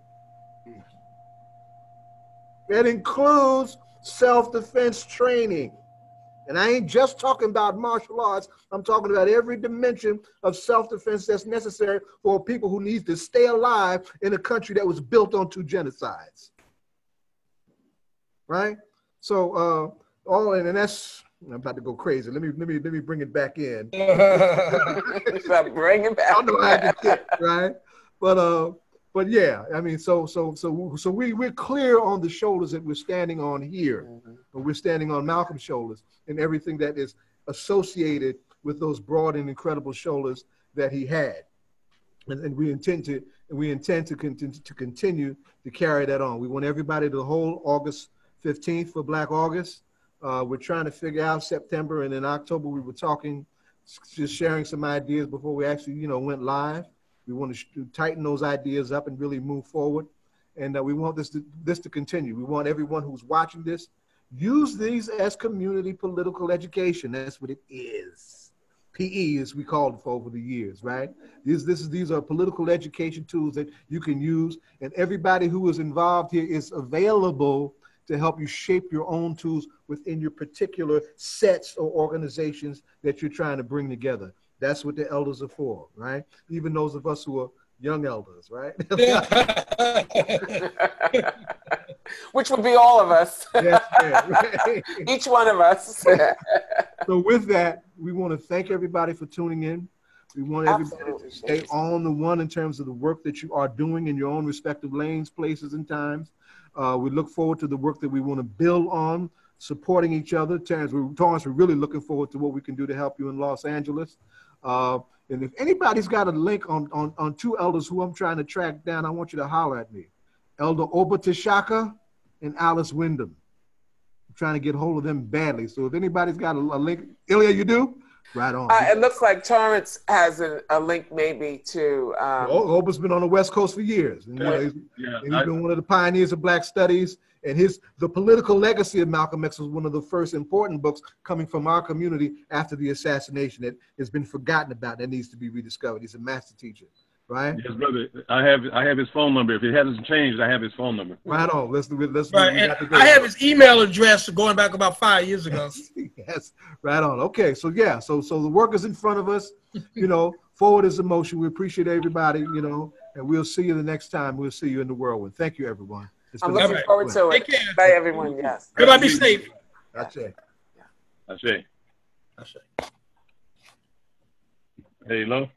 That includes self-defense training And I ain't just talking about martial arts. I'm talking about every dimension of self-defense that's necessary for people who need to stay alive in a country that was built on two genocides. Right? So uh all and, and that's I'm about to go crazy. Let me let me let me bring it back in. So bring it back. [laughs] I don't know how to get right, but uh, but yeah, I mean, so so so so we we're clear on the shoulders that we're standing on here, Mhm. but we're standing on Malcolm's shoulders and everything that is associated with those broad and incredible shoulders that he had, and, and we intend to and we intend to continue to continue to carry that on. We want everybody to hold August 15th for Black August. Uh, we're trying to figure out September, and in October we were talking, just sharing some ideas before we actually, you know, went live. We want to tighten those ideas up and really move forward, and uh, we want this to this to continue. We want everyone who's watching this use these as community political education. That's what it is. PE, as we called it for over the years, right? These this is these are political education tools that you can use, and everybody who is involved here is available to help you shape your own tools within your particular sets or organizations that you're trying to bring together. That's what the elders are for, right? Even those of us who are young elders, right? [laughs] Which would be all of us. [laughs] Yes, ma'am, right? Each one of us. [laughs] So with that, we want to thank everybody for tuning in. We want everybody Absolutely. to stay on the one in terms of the work that you are doing in your own respective lanes, places, and times. Uh, we look forward to the work that we want to build on, supporting each other. Terrence, we're, Torrence, we're really looking forward to what we can do to help you in Los Angeles. Uh, and if anybody's got a link on, on, on two elders who I'm trying to track down, I want you to holler at me. Elder Oba T'Shaka and Alice Windom. I'm trying to get hold of them badly. So if anybody's got a, a link, Ilya, you do? Right on. Uh, it looks like Torrence has a, a link maybe to. Um, O- Oba's been on the West Coast for years. And, you know, he's, Yeah, and he's I- been one of the pioneers of Black studies. And his the political legacy of Malcolm X was one of the first important books coming from our community after the assassination that has been forgotten about that needs to be rediscovered. He's a master teacher, right? yes, brother. I have I have his phone number. If it hasn't changed, I have his phone number. Right on. Let's do it. Let's do Right, got to go. I have his email address going back about five years ago. [laughs] yes, right on. Okay, so yeah, so so the work is in front of us. You know, [laughs] forward is the motion. We appreciate everybody. You know, and we'll see you the next time. We'll see you in the whirlwind. Thank you, everyone. It's I'm looking Alright. forward to it. Take care. Bye, everyone. Yes. Everybody be safe. That's it. I say, I say. hey, Lo.